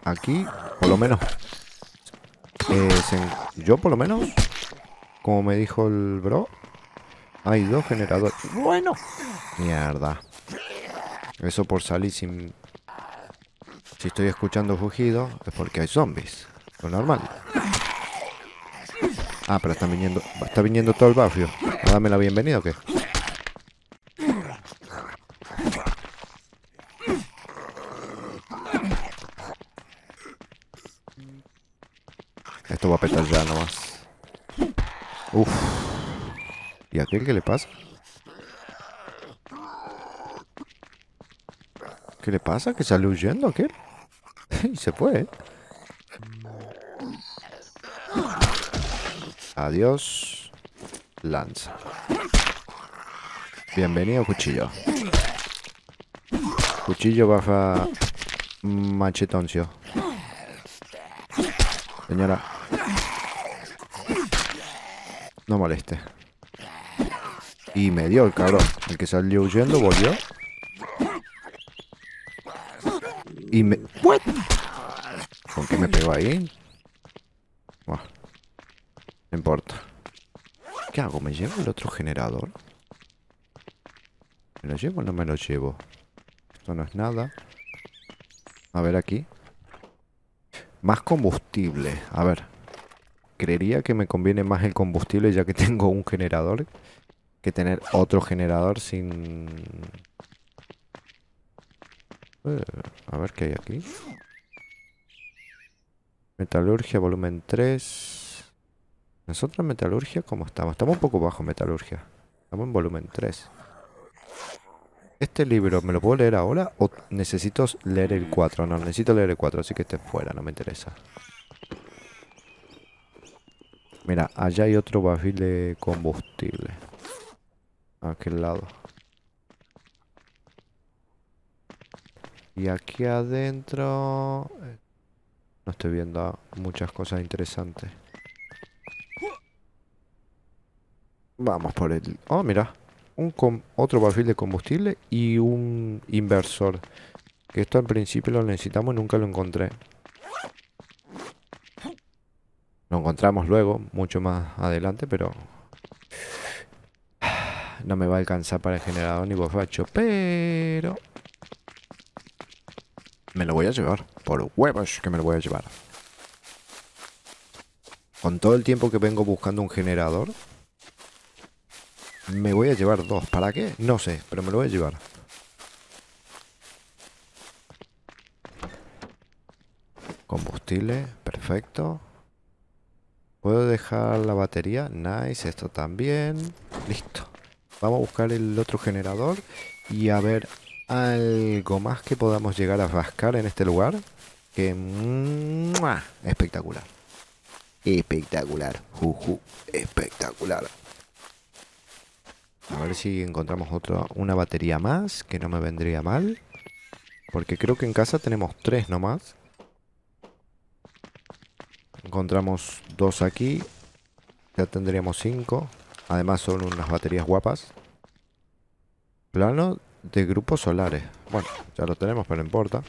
aquí, por lo menos... Eh, yo por lo menos, como me dijo el bro, hay dos generadores. Bueno. Mierda. Eso por salir sin... Si estoy escuchando fugido es porque hay zombies. Lo normal. Ah, pero está viniendo, está viniendo todo el barrio. ¿A darme la bienvenida o qué? Esto va a petar ya nomás. Uf. ¿Y a aquel qué le pasa? ¿Qué le pasa? ¿Que sale huyendo aquel? [LAUGHS] y se fue, ¿eh? Adiós. Lanza. Bienvenido, cuchillo. Cuchillo baja machetoncio. Señora. No moleste. Y me dio el cabrón. El que salió huyendo volvió. Y me... ¿Con qué me pegó ahí? No importa. ¿Qué hago? ¿Me llevo el otro generador? ¿Me lo llevo o no me lo llevo? Esto no es nada. A ver aquí. Más combustible. A ver. Creería que me conviene más el combustible ya que tengo un generador. Que tener otro generador sin... Eh, a ver qué hay aquí. Metalurgia volumen 3. Nosotros metalurgia, ¿cómo estamos? Estamos un poco bajo metalurgia. Estamos en volumen 3. ¿Este libro me lo puedo leer ahora o necesito leer el 4? No, necesito leer el 4, así que esté fuera, no me interesa. Mira, allá hay otro barril de combustible. Aquel lado. Y aquí adentro... Eh, no estoy viendo muchas cosas interesantes. Vamos por el... Oh, mira. Un otro perfil de combustible y un inversor. Que esto en principio lo necesitamos y nunca lo encontré. Lo encontramos luego, mucho más adelante, pero... No me va a alcanzar para el generador ni bofacho, pero... Me lo voy a llevar. Por huevos que me lo voy a llevar. Con todo el tiempo que vengo buscando un generador, me voy a llevar dos. ¿Para qué? No sé, pero me lo voy a llevar. Combustible, perfecto. ¿Puedo dejar la batería? Nice, esto también. Listo. Vamos a buscar el otro generador y a ver algo más que podamos llegar a rascar en este lugar. Que... Espectacular. Espectacular. Juju. Espectacular. A ver si encontramos otra, una batería más, que no me vendría mal. Porque creo que en casa tenemos tres nomás. Encontramos dos aquí. Ya tendríamos cinco. Además son unas baterías guapas. Plano de grupos solares. Bueno, ya lo tenemos, pero no importa.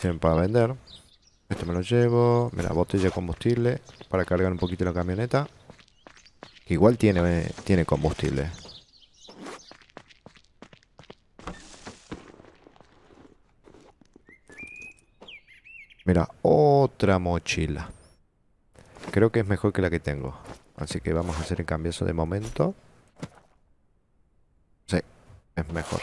Tienen para vender. Este me lo llevo. Mira, botella de combustible para cargar un poquito la camioneta. Igual tiene, tiene combustible. Mira, otra mochila. Creo que es mejor que la que tengo. Así que vamos a hacer el cambio de momento. Sí, es mejor.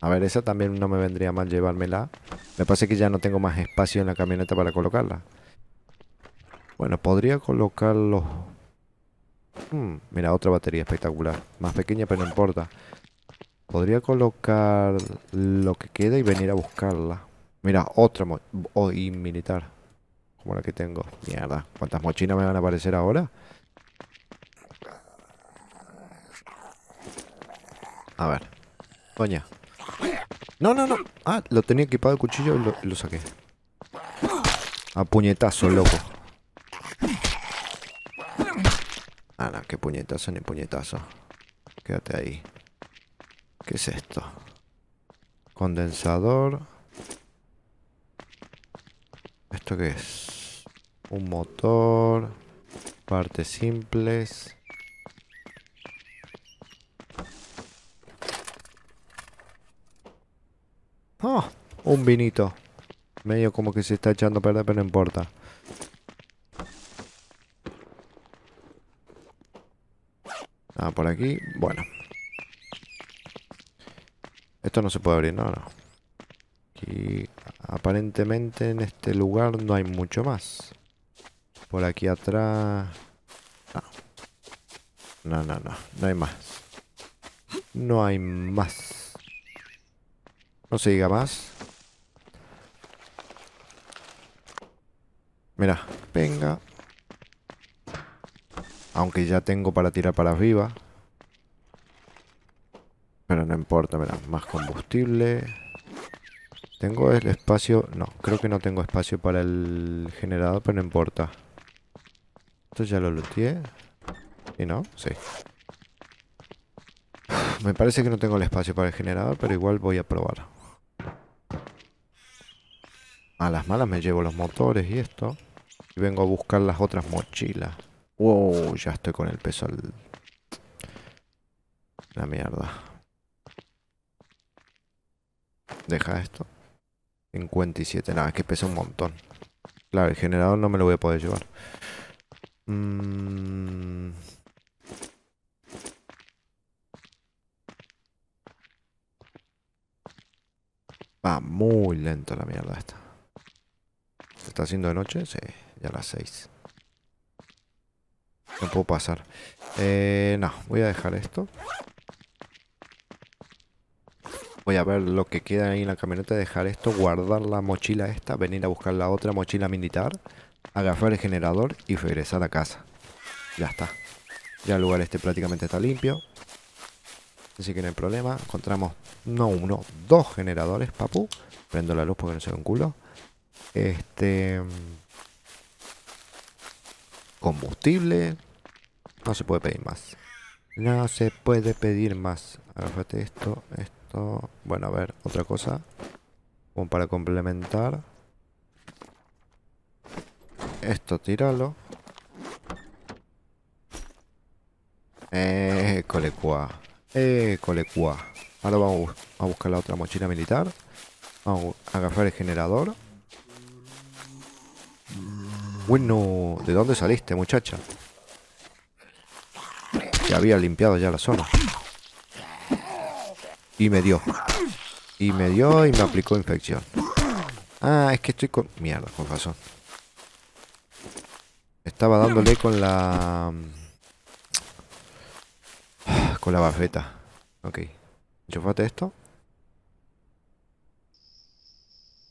A ver, esa también no me vendría mal llevármela. Me parece que ya no tengo más espacio en la camioneta para colocarla. Bueno, podría colocarlo... Hmm, mira, otra batería espectacular. Más pequeña, pero no importa. Podría colocar lo que queda y venir a buscarla. Mira, otra... Oh, y militar. Como la que tengo. Mierda. ¿Cuántas mochilas me van a aparecer ahora? A ver. Coña. No, no, no. Ah, lo tenía equipado el cuchillo y lo, saqué. A puñetazo, loco. Ah, no, qué puñetazo ni puñetazo. Quédate ahí. ¿Qué es esto? Condensador. ¿Esto qué es? Un motor. Partes simples. Oh, un vinito. Medio como que se está echando a perder, pero no importa. Ah, por aquí. Bueno. Esto no se puede abrir, no, no. Aquí, aparentemente en este lugar no hay mucho más. Por aquí atrás... No. No, no, no. No hay más. No hay más. No se diga más. Mira, venga. Aunque ya tengo para tirar para arriba. Pero no importa, mira, más combustible. Tengo el espacio... No, creo que no tengo espacio para el generador, pero no importa. Esto ya lo looteé. ¿Y no? Sí. Me parece que no tengo el espacio para el generador, pero igual voy a probar. A las malas me llevo los motores y esto. Y vengo a buscar las otras mochilas. Wow, ya estoy con el peso al... La mierda. Deja esto. 57. Nada, es que pesa un montón. Claro, el generador no me lo voy a poder llevar. Mm. Va muy lento la mierda esta. ¿Está haciendo de noche? Sí, ya a las 6. No puedo pasar. Eh, no, voy a dejar esto. Voy a ver lo que queda ahí en la camioneta, dejar esto, guardar la mochila esta, venir a buscar la otra mochila militar, agarrar el generador y regresar a casa. Ya está. Ya el lugar este prácticamente está limpio. Así que no hay problema. Encontramos, no uno, dos generadores, papu. Prendo la luz porque no se ve un culo. Este... Combustible. No se puede pedir más. No se puede pedir más. Agárrate esto, esto bueno, a ver, otra cosa. Como para complementar. Esto tíralo. Eh, colecua. Eh, colecua. Ahora vamos a buscar la otra mochila militar. Vamos a agarrar el generador. Bueno, ¿de dónde saliste, muchacha? Que había limpiado ya la zona. Y me dio. Y me dio y me aplicó infección. Ah, es que estoy con... Mierda, con razón. Estaba dándole con la... [SIGHS] Con la bafeta. Ok. Enchufate esto.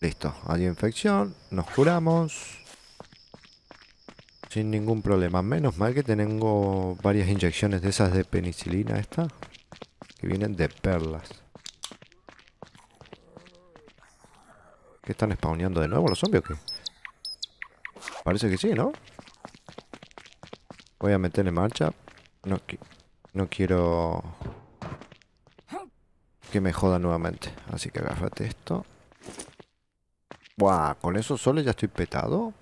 Listo. Hay infección. Nos curamos. Sin ningún problema. Menos mal que tengo varias inyecciones de esas de penicilina esta. Que vienen de perlas. ¿Qué están spawneando de nuevo los zombies o qué? Parece que sí, ¿no? Voy a meter en marcha. No, no quiero... Que me joda nuevamente. Así que agárrate esto. Buah, con eso solo ya estoy petado.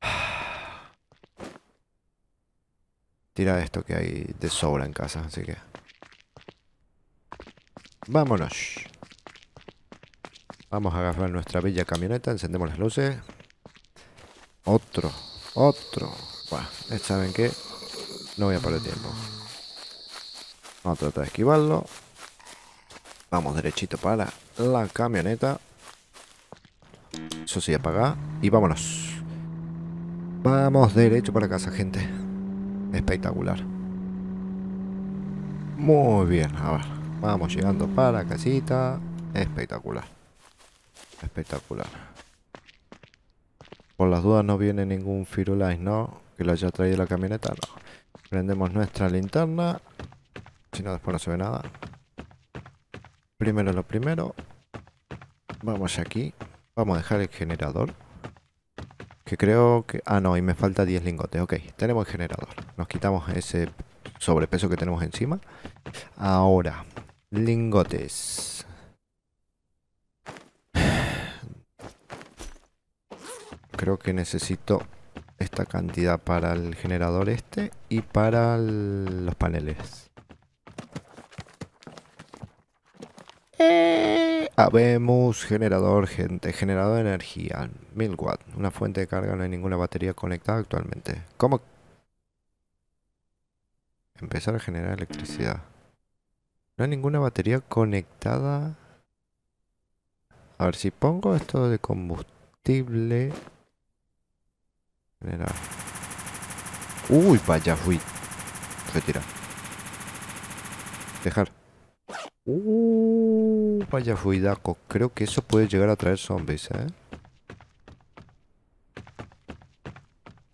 [SIGHS] Tira esto que hay de sobra en casa, así que... Vámonos. Vamos a agarrar nuestra bella camioneta, encendemos las luces. Otro, otro. Bueno, ¿saben qué? No voy a perder tiempo. Vamos a tratar de esquivarlo. Vamos derechito para la camioneta. Eso sí, apaga. Y vámonos. Vamos derecho para casa, gente. Espectacular. Muy bien, a ver. Vamos llegando para casita. Espectacular. Espectacular. Por las dudas no viene ningún Firulais, ¿no? Que lo haya traído la camioneta, no. Prendemos nuestra linterna. Si no, después no se ve nada. Primero lo primero. Vamos aquí. Vamos a dejar el generador. Que creo que... Ah, no, y me falta 10 lingotes. Ok, tenemos el generador. Nos quitamos ese sobrepeso que tenemos encima. Ahora, lingotes. Creo que necesito esta cantidad para el generador este y para los paneles. Eh, habemos generador, gente. Generador de energía. 1000 watts. Una fuente de carga. No hay ninguna batería conectada actualmente. ¿Cómo? Empezar a generar electricidad. No hay ninguna batería conectada. A ver si pongo esto de combustible. Uy, vaya, fui. Retirar. Dejar. Uh, vaya fuidaco. Creo que eso puede llegar a traer zombies, ¿eh?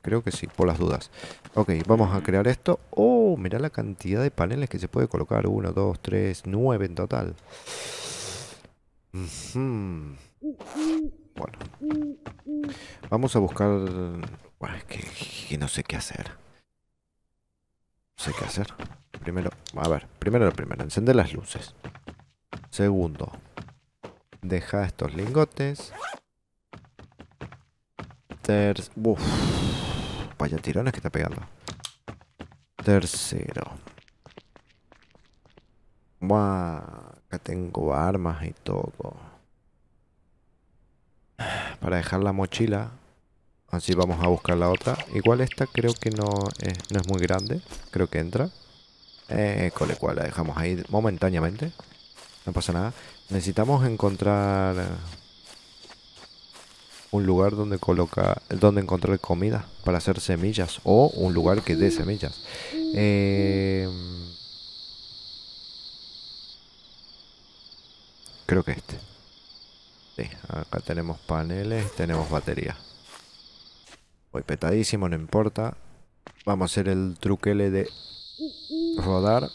Creo que sí, por las dudas. Ok, vamos a crear esto. Oh, mira la cantidad de paneles que se puede colocar. Uno, dos, tres, nueve en total. Bueno. Vamos a buscar bueno, es que, no sé qué hacer. No sé qué hacer. Primero, a ver, primero lo primero, encender las luces. Segundo, deja estos lingotes. Tercero, uff, vaya tirones que está pegando. Tercero. Buah, acá tengo armas y todo. Para dejar la mochila Así vamos a buscar la otra. Igual esta creo que no es, no es muy grande. Creo que entra. Eh, con la cual la dejamos ahí momentáneamente. No pasa nada. Necesitamos encontrar un lugar donde coloca donde encontrar comida para hacer semillas o un lugar que dé semillas. Eh, creo que este. Sí, acá tenemos paneles, tenemos batería. Voy petadísimo, no importa. Vamos a hacer el truquele de rodar.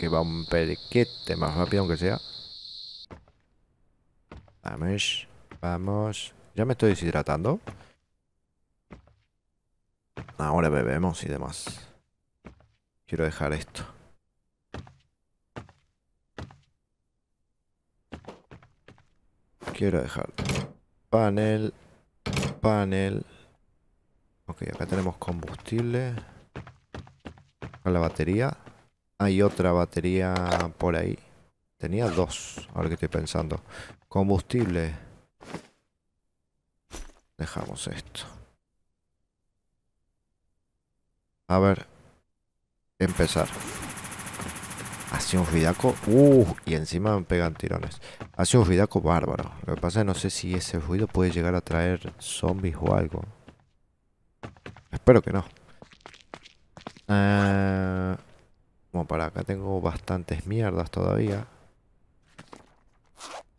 Que va un periquete más rápido aunque sea. Vamos, vamos. Ya me estoy deshidratando. Ahora bebemos y demás. Quiero dejar esto. Quiero dejar panel, panel. Ok, acá tenemos combustible. Con la batería. Hay otra batería por ahí. Tenía dos, ahora que estoy pensando. Combustible. Dejamos esto. A ver. Empezar. Hace un ridaco. Uh, y encima me pegan tirones. Hace un ridaco bárbaro. Lo que pasa es que no sé si ese ruido puede llegar a traer zombies o algo. Espero que no. Eh, como para acá tengo bastantes mierdas todavía.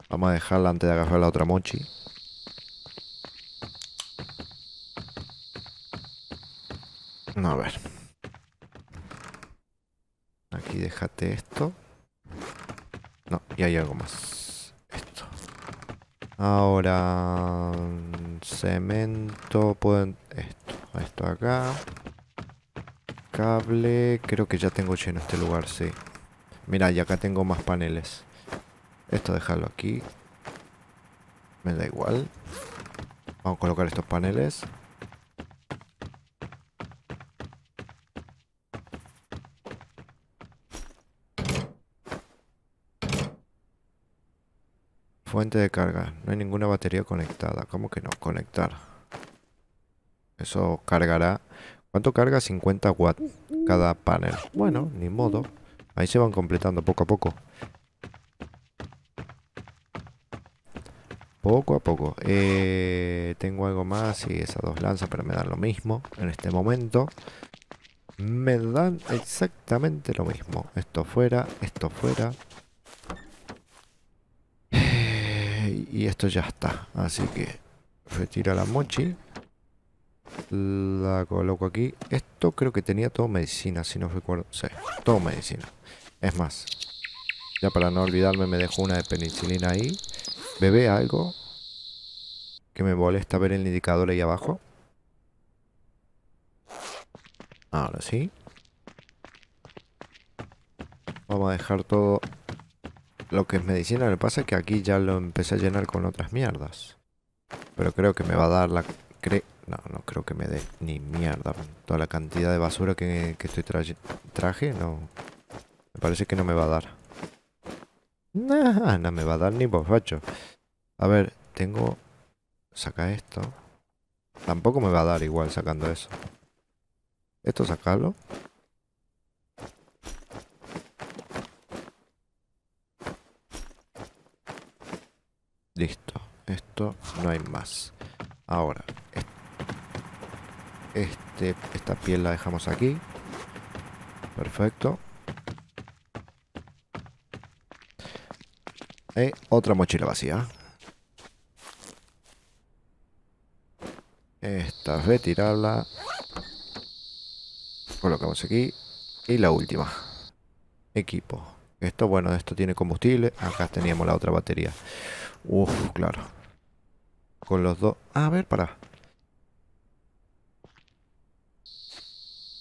Vamos a dejarla antes de agarrar la otra mochi. A ver. Aquí déjate esto. No, y hay algo más. Ahora... Cemento... Pueden... Esto. Esto acá. Cable. Creo que ya tengo lleno este lugar, sí. Mira, y acá tengo más paneles. Esto dejarlo aquí. Me da igual. Vamos a colocar estos paneles. Fuente de carga. No hay ninguna batería conectada. ¿Cómo que no? Conectar. Eso cargará. ¿Cuánto carga? 50 watts cada panel. Bueno, ni modo. Ahí se van completando poco a poco. Poco a poco. Eh, tengo algo más. Y esas dos lanzas, pero me dan lo mismo en este momento. Me dan exactamente lo mismo. Esto fuera, esto fuera. Y esto ya está. Así que Retira la mochi. La coloco aquí. Esto creo que tenía todo medicina, si no recuerdo. Sí, todo medicina. Es más, ya para no olvidarme me dejo una de penicilina ahí. Bebé algo. Que me molesta ver el indicador ahí abajo. Ahora sí. Vamos a dejar todo lo que es medicina. Lo que pasa es que aquí ya lo empecé a llenar con otras mierdas. Pero creo que me va a dar la... No, no creo que me dé ni mierda. Toda la cantidad de basura que, estoy traje, no... Me parece que no me va a dar. Nah, no me va a dar ni bofacho. A ver, tengo... Saca esto. Tampoco me va a dar igual sacando eso. Esto sacarlo. Listo. Esto no hay más. Ahora, este, esta piel la dejamos aquí. Perfecto. Eh, otra mochila vacía. Esta es retirarla. Colocamos aquí. Y la última. Equipo. Esto, bueno, esto tiene combustible. Acá teníamos la otra batería. Uf, claro. Con los dos... a ver, para.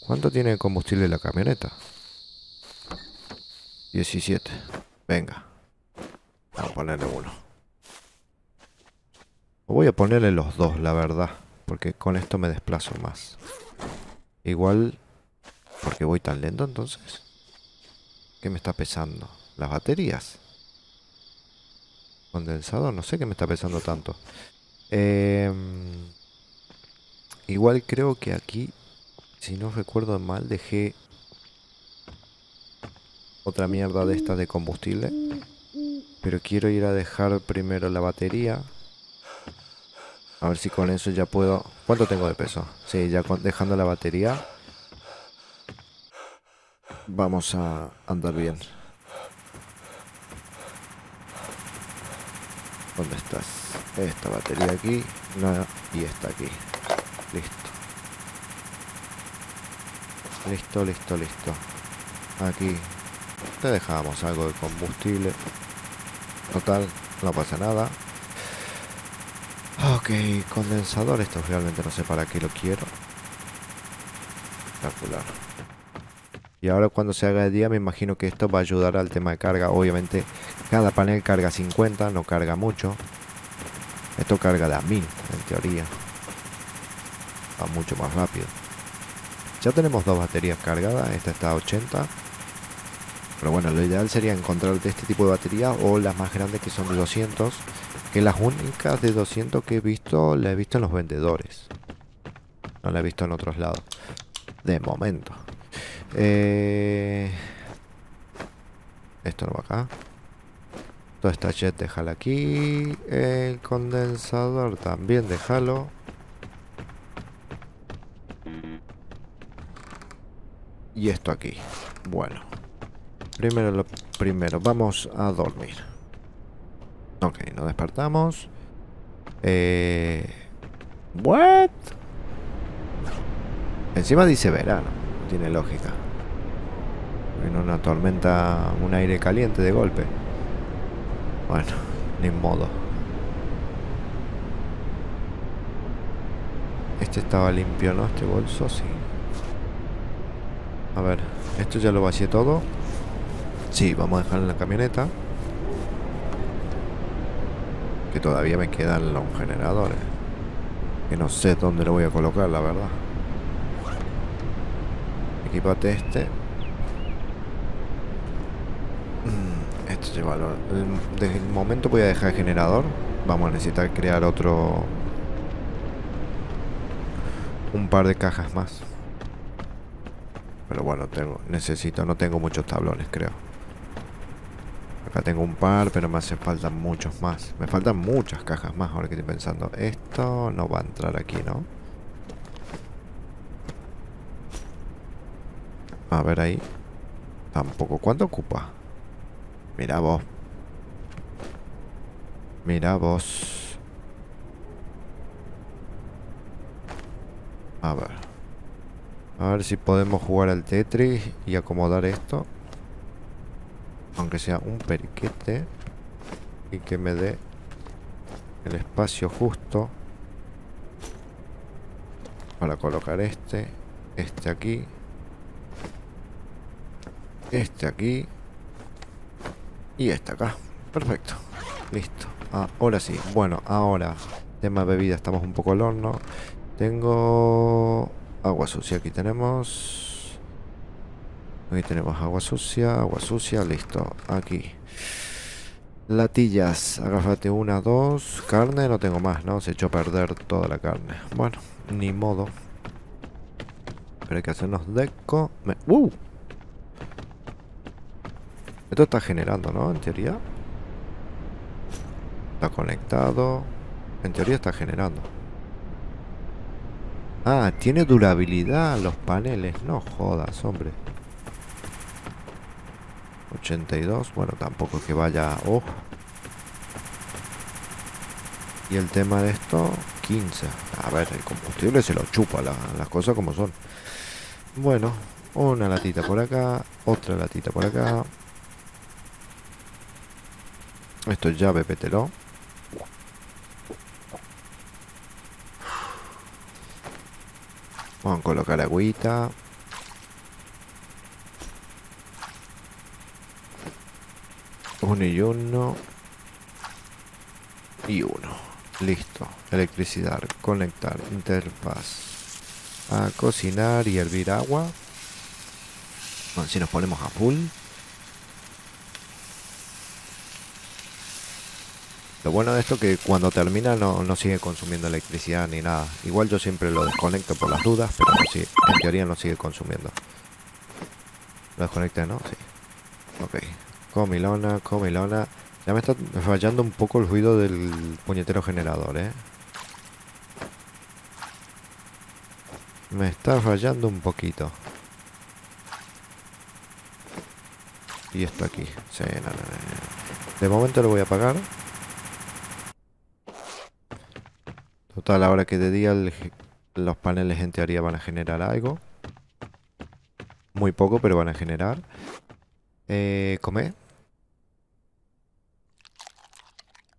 ¿Cuánto tiene combustible la camioneta? 17. Venga. Vamos a ponerle uno. voy a ponerle los dos, la verdad. Porque con esto me desplazo más. Igual... Porque voy tan lento entonces. ¿Qué me está pesando? Las baterías. Condensador, no sé qué me está pesando tanto. Em, igual creo que aquí, si no recuerdo mal, dejé otra mierda de esta de combustible. Pero quiero ir a dejar primero la batería. A ver si con eso ya puedo... ¿Cuánto tengo de peso? Sí, ya dejando la batería. Vamos a andar bien. ¿Dónde estás? Esta batería aquí. y esta aquí. Listo. Listo, listo, listo. Aquí. Te dejamos algo de combustible. Total, no pasa nada. Ok, condensador. Esto realmente no sé para qué lo quiero. Espectacular. Y ahora cuando se haga de día me imagino que esto va a ayudar al tema de carga. Obviamente cada panel carga 50, no carga mucho. Esto carga a 1000 en teoría. Va mucho más rápido. Ya tenemos dos baterías cargadas. Esta está a 80. Pero bueno, lo ideal sería encontrar de este tipo de batería o las más grandes que son de 200. Que las únicas de 200 que he visto, las he visto en los vendedores. No las he visto en otros lados. De momento. Eh... Esto no va acá. Toda esta jet déjala aquí. El condensador también déjalo. Y esto aquí. Bueno. Primero lo primero, vamos a dormir. Ok, nos despertamos. Eh... What? Encima dice verano. Tiene lógica. En una tormenta, un aire caliente de golpe. Bueno, [LAUGHS] ni modo. Este estaba limpio, ¿no? Este bolso, sí. A ver, esto ya lo vacié todo. Sí, vamos a dejar en la camioneta. Que todavía me quedan los generadores. Que no sé dónde lo voy a colocar, la verdad. Equipate este. Mm, este lleva Desde el momento voy a dejar el generador. Vamos a necesitar crear otro... Un par de cajas más. Pero bueno, tengo, necesito, no tengo muchos tablones, creo. Acá tengo un par, pero me hacen falta muchos más. Me faltan muchas cajas más ahora que estoy pensando. Esto no va a entrar aquí, ¿no? A ver ahí. Tampoco. ¿Cuánto ocupa? Mira vos. Mira vos. A ver. A ver si podemos jugar al Tetris y acomodar esto. Aunque sea un periquete. Y que me dé el espacio justo. Para colocar este. Este aquí. Este aquí. Y este acá. Perfecto. Listo. Ah, ahora sí. Bueno, ahora. Tema bebida. Estamos un poco al horno. Tengo... Agua sucia. Aquí tenemos... Aquí tenemos agua sucia. Agua sucia. Listo. Aquí. Latillas. Agárrate una, dos. Carne. No tengo más, ¿no? Se echó a perder toda la carne. Bueno. Ni modo. Pero hay que hacernos deco. ¡Uh! Esto está generando, ¿no? En teoría. Está conectado. En teoría está generando. Ah, tiene durabilidad los paneles. No jodas, hombre. 82. Bueno, tampoco es que vaya... Oh. Y el tema de esto, 15. A ver, el combustible se lo chupa, las cosas como son. Bueno, una latita por acá, otra latita por acá. Esto es llave. Vamos a colocar agüita. Uno y uno. Y uno. Listo. Electricidad. Conectar. Interfaz. A cocinar y hervir agua. Si nos ponemos a full. Lo bueno de esto es que cuando termina no, sigue consumiendo electricidad ni nada. Igual yo siempre lo desconecto por las dudas, pero en teoría no sigue consumiendo. Lo desconecté, ¿no? Sí. Ok. Comilona, comilona. Ya me está fallando un poco el ruido del puñetero generador, ¿eh? Me está fallando un poquito. Y esto aquí. Sí, no, De momento lo voy a apagar. Total, ahora que de día los paneles en teoría van a generar algo. Muy poco, pero van a generar. Eh, comer.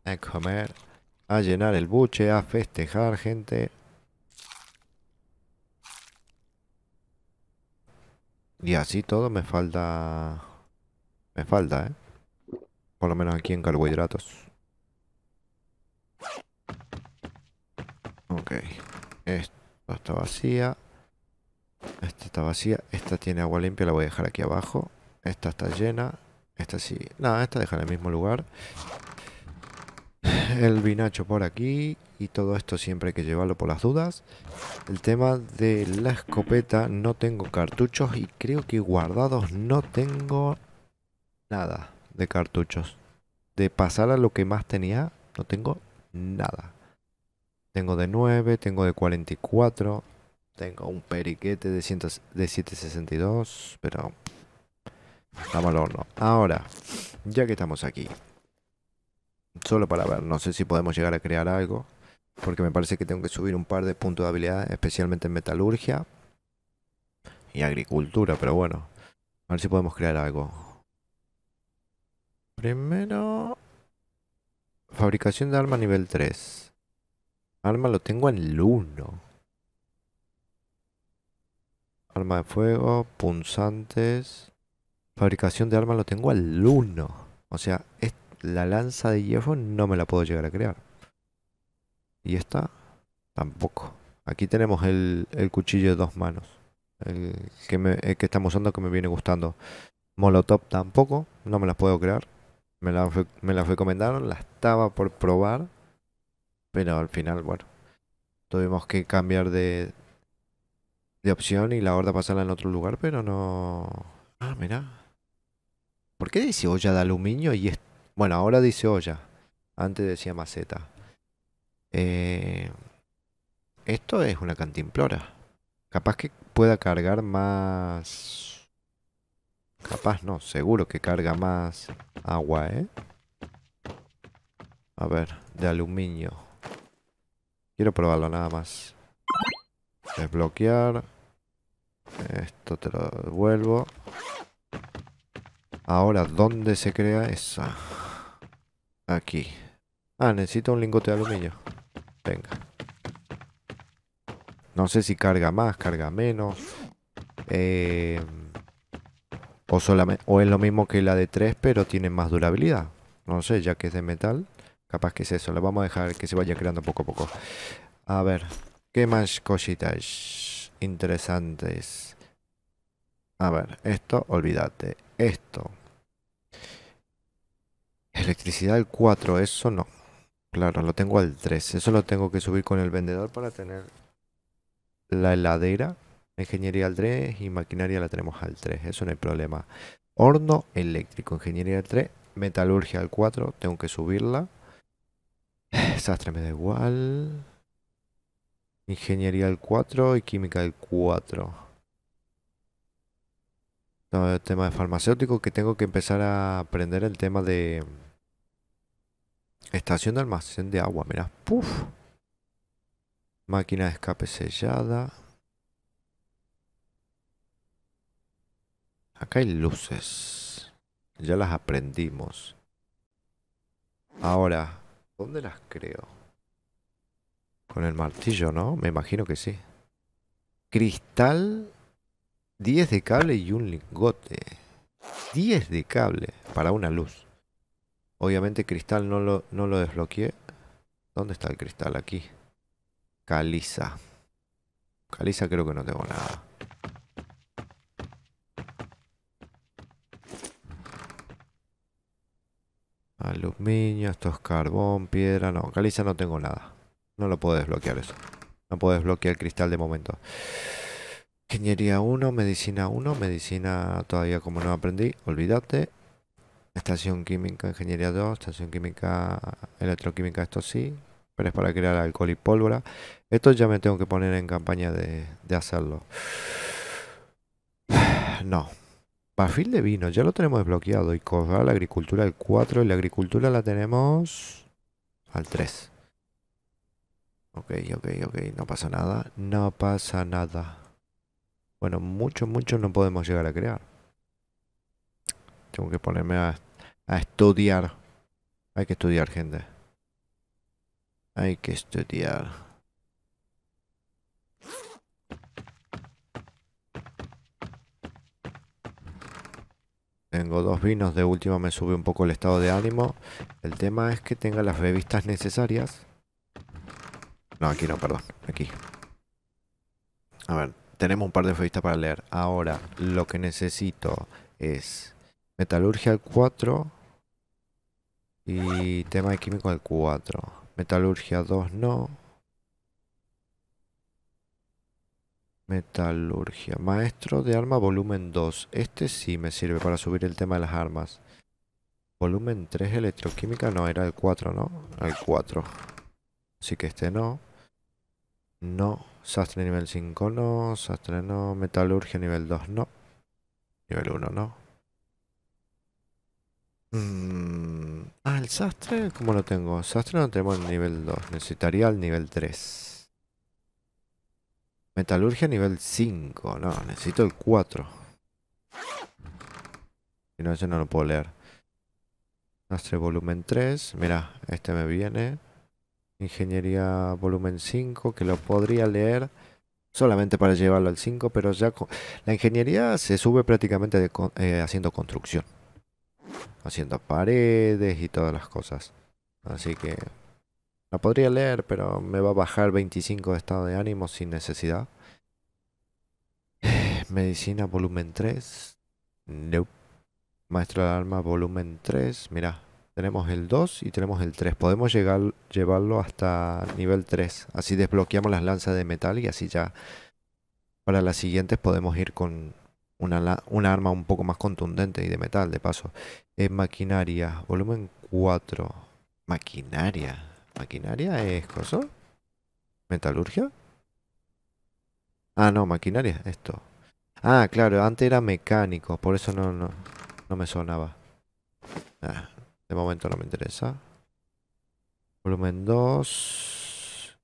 A comer. A llenar el buche, a festejar, gente. Y así todo me falta... Me falta, ¿eh? Por lo menos aquí en carbohidratos. Ok. Esto está vacía. Esta está vacía. Esta tiene agua limpia, la voy a dejar aquí abajo. Esta está llena. Esta sí. Nada, esta deja en el mismo lugar. El vinacho por aquí. Y todo esto siempre hay que llevarlo por las dudas. El tema de la escopeta. No tengo cartuchos. Y creo que guardados no tengo nada de cartuchos. De pasar a lo que más tenía. No tengo nada. Tengo de 9, tengo de 44, tengo un periquete de, de 762, pero está mal horno. Ahora, ya que estamos aquí, solo para ver, no sé si podemos llegar a crear algo, porque me parece que tengo que subir un par de puntos de habilidad, especialmente en metalurgia y agricultura, pero bueno, a ver si podemos crear algo. Primero, fabricación de arma nivel 3. Arma lo tengo en el 1. Arma de fuego, punzantes. Fabricación de armas lo tengo al 1. O sea, la lanza de hierro no me la puedo llegar a crear. Y esta tampoco. Aquí tenemos el, cuchillo de dos manos. El que, me, que estamos usando que me viene gustando. Molotov tampoco. No me las puedo crear. Me las me la recomendaron. La estaba por probar. Pero al final, bueno, tuvimos que cambiar de, de opción y la horda pasarla en otro lugar, pero no... Ah, mira. ¿Por qué dice olla de aluminio y es... Bueno, ahora dice olla. Antes decía maceta. Eh... Esto es una cantimplora. Capaz que pueda cargar más... Capaz no, seguro que carga más agua, ¿eh? A ver, de aluminio. Quiero probarlo nada más. Desbloquear. Esto te lo devuelvo. Ahora, ¿dónde se crea esa? Aquí. Ah, necesito un lingote de aluminio. Venga. No sé si carga más, carga menos. Eh, o, es lo mismo que la de 3, pero tiene más durabilidad. No sé, ya que es de metal. Capaz que es eso. Le vamos a dejar que se vaya creando poco a poco. A ver. ¿Qué más cositas interesantes? A ver, esto, olvídate. Esto. Electricidad al 4, eso no. Claro, lo tengo al 3. Eso lo tengo que subir con el vendedor para tener la heladera. Ingeniería al 3 y maquinaria la tenemos al 3. Eso no hay problema. Horno eléctrico, ingeniería al 3. Metalurgia al 4, tengo que subirla. [SIGHS] Sastre me da igual. Ingeniería al 4 y química al 4. Todo el tema de farmacéutico que tengo que empezar a aprender el tema de estación de almacén de agua, mira. Puf. Máquina de escape sellada. Acá hay luces. Ya las aprendimos. Ahora, ¿dónde las creo? Con el martillo, ¿no? Me imagino que sí. Cristal, 10 de cable y un lingote. 10 de cable para una luz. Obviamente cristal no lo, no lo desbloqueé. ¿Dónde está el cristal? Aquí. Caliza. Caliza creo que no tengo nada. Aluminio, esto es carbón, piedra. No, caliza no tengo nada. No lo puedo desbloquear eso. No puedo desbloquear el cristal de momento. Ingeniería 1, medicina 1, medicina todavía como no aprendí, olvídate. Estación química, ingeniería 2, estación química, electroquímica, esto sí, pero es para crear alcohol y pólvora. Esto ya me tengo que poner en campaña de, de hacerlo. [SIGHS] No. Perfil de vino, ya lo tenemos desbloqueado. Y corral, agricultura al 4 y la agricultura la tenemos al 3. Ok, ok, ok, no pasa nada, no pasa nada. Bueno, mucho, mucho no podemos llegar a crear. Tengo que ponerme a estudiar. Hay que estudiar, gente. Hay que estudiar. Tengo dos vinos, de última me sube un poco el estado de ánimo. El tema es que tenga las revistas necesarias no, aquí no, perdón. Aquí. A ver, tenemos un par de revistas para leer. Ahora, lo que necesito es Metalurgia al 4 y tema de químico al 4. Metalurgia 2 no. Metalurgia. Maestro de arma volumen 2. Este sí me sirve para subir el tema de las armas. Volumen 3 electroquímica no, era el 4, ¿no? El 4. Así que este no. No. Sastre nivel 5 no. Sastre no. Metalurgia nivel 2 no. Nivel 1 no. Mm, ah, el sastre, ¿cómo lo tengo? Sastre no tenemos el nivel 2. Necesitaría el nivel 3. Metalurgia nivel 5. No, necesito el 4. Si no, ese no lo puedo leer. Sastre volumen 3. Mira, este me viene. Ingeniería volumen 5, que lo podría leer solamente para llevarlo al 5, pero ya la ingeniería se sube prácticamente eh, haciendo construcción, haciendo paredes y todas las cosas. Así que la podría leer, pero me va a bajar 25 de estado de ánimo sin necesidad. [SIGHS] Medicina volumen 3. Nope. Maestro de arma volumen 3. Mira, tenemos el 2 y tenemos el 3. Podemos llegar, llevarlo hasta nivel 3. Así desbloqueamos las lanzas de metal y así ya para las siguientes podemos ir con una, una arma un poco más contundente y de metal, de paso. En maquinaria, volumen 4. Maquinaria. ¿Maquinaria es cosa? ¿Metalurgia? Ah, no, maquinaria, esto. Ah, claro, antes era mecánico, por eso no, no, no me sonaba. Ah, de momento no me interesa. Volumen 2.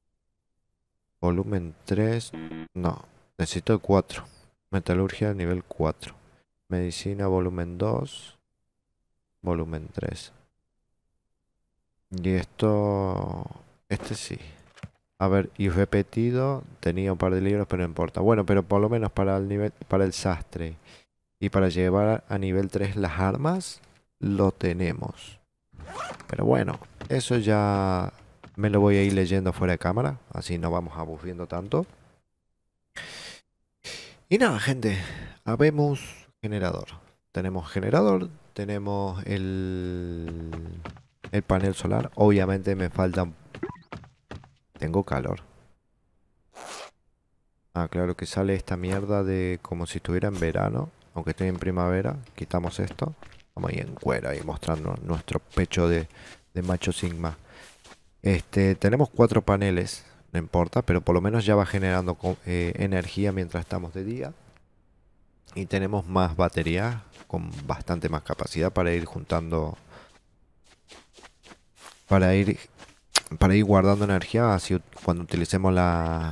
Volumen 3. No, necesito el 4. Metalurgia nivel 4. Medicina volumen 2. Volumen 3. Y esto... Este sí. A ver, y repetido. Tenía un par de libros, pero no importa. Bueno, pero por lo menos para el nivel... Para el sastre. Y para llevar a nivel 3 las armas. Lo tenemos. Pero bueno, eso ya me lo voy a ir leyendo fuera de cámara. Así no vamos aburriendo tanto. Y nada, gente. Habemos generador. Tenemos generador. Tenemos el, el panel solar. Obviamente me faltan... Tengo calor. Ah, claro que sale esta mierda de como si estuviera en verano. Aunque estoy en primavera. Quitamos esto. Estamos ahí en cuero, ahí mostrando nuestro pecho de, macho sigma. Este, tenemos cuatro paneles, no importa, pero por lo menos ya va generando eh, energía mientras estamos de día. Y tenemos más batería con bastante más capacidad para ir juntando, para ir, para ir guardando energía. Así cuando utilicemos la,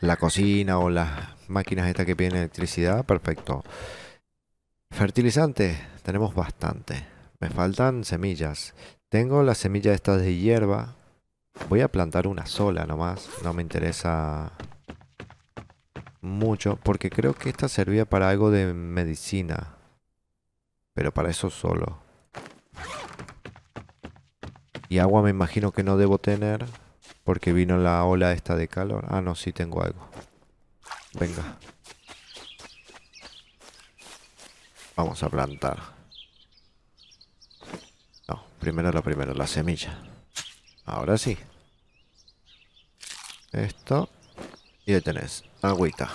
la cocina o las máquinas estas que piden electricidad, perfecto. Fertilizante, tenemos bastante. Me faltan semillas. Tengo las semillas estas de hierba. Voy a plantar una sola nomás. No me interesa mucho. Porque creo que esta servía para algo de medicina. Pero para eso solo. Y agua me imagino que no debo tener. Porque vino la ola esta de calor. Ah, no, sí tengo algo. Venga. Vamos a plantar. No, primero lo primero, la semilla. Ahora sí. Esto. Y ahí tenés. Agüita.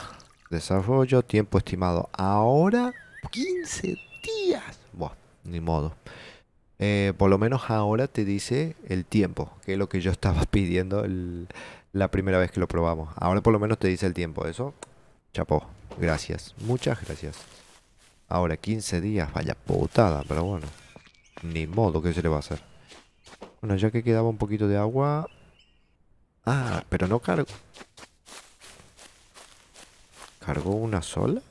Desarrollo, tiempo estimado. Ahora, 15 días. Buah, ni modo. Eh, por lo menos ahora te dice el tiempo, que es lo que yo estaba [LAUGHS] pidiendo la primera vez que lo probamos. Ahora por lo menos te dice el tiempo. Eso, chapó. Gracias. Muchas gracias. Ahora 15 días, vaya putada, pero bueno. Ni modo que se le va a hacer. Bueno, ya que quedaba un poquito de agua... Ah, pero no cargo... ¿Cargó una sola?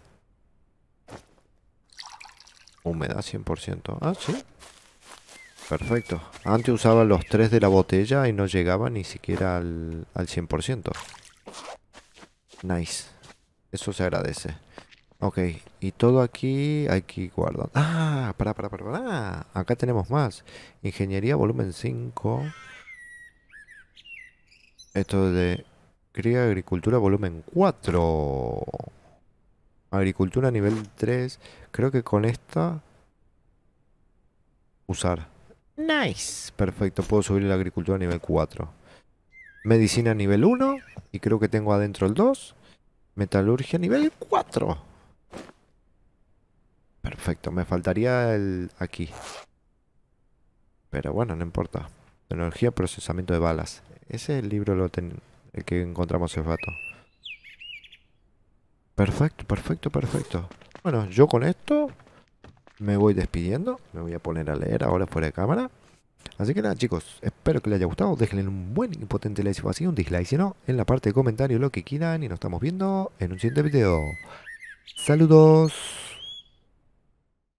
Humedad 100%. Ah, sí. Perfecto. Antes usaba los tres de la botella y no llegaba ni siquiera al, al 100%. Nice. Eso se agradece. Ok, y todo aquí hay que guardar. Ah, para, para, para, para. Acá tenemos más. Ingeniería volumen 5. Esto de cría agricultura volumen 4. Agricultura nivel 3. Creo que con esta usar. Nice. Perfecto, puedo subir la agricultura a nivel 4. Medicina nivel 1 y creo que tengo adentro el 2. Metalurgia nivel 4. Perfecto, me faltaría el aquí. Pero bueno, no importa. Tecnología, procesamiento de balas. Ese es el libro lo el que encontramos el rato. Perfecto, perfecto, perfecto. Bueno, yo con esto me voy despidiendo. Me voy a poner a leer ahora fuera de cámara. Así que nada chicos, espero que les haya gustado. Déjenle un buen y potente like si así, un dislike si no, en la parte de comentarios lo que quieran. Y nos estamos viendo en un siguiente video. Saludos.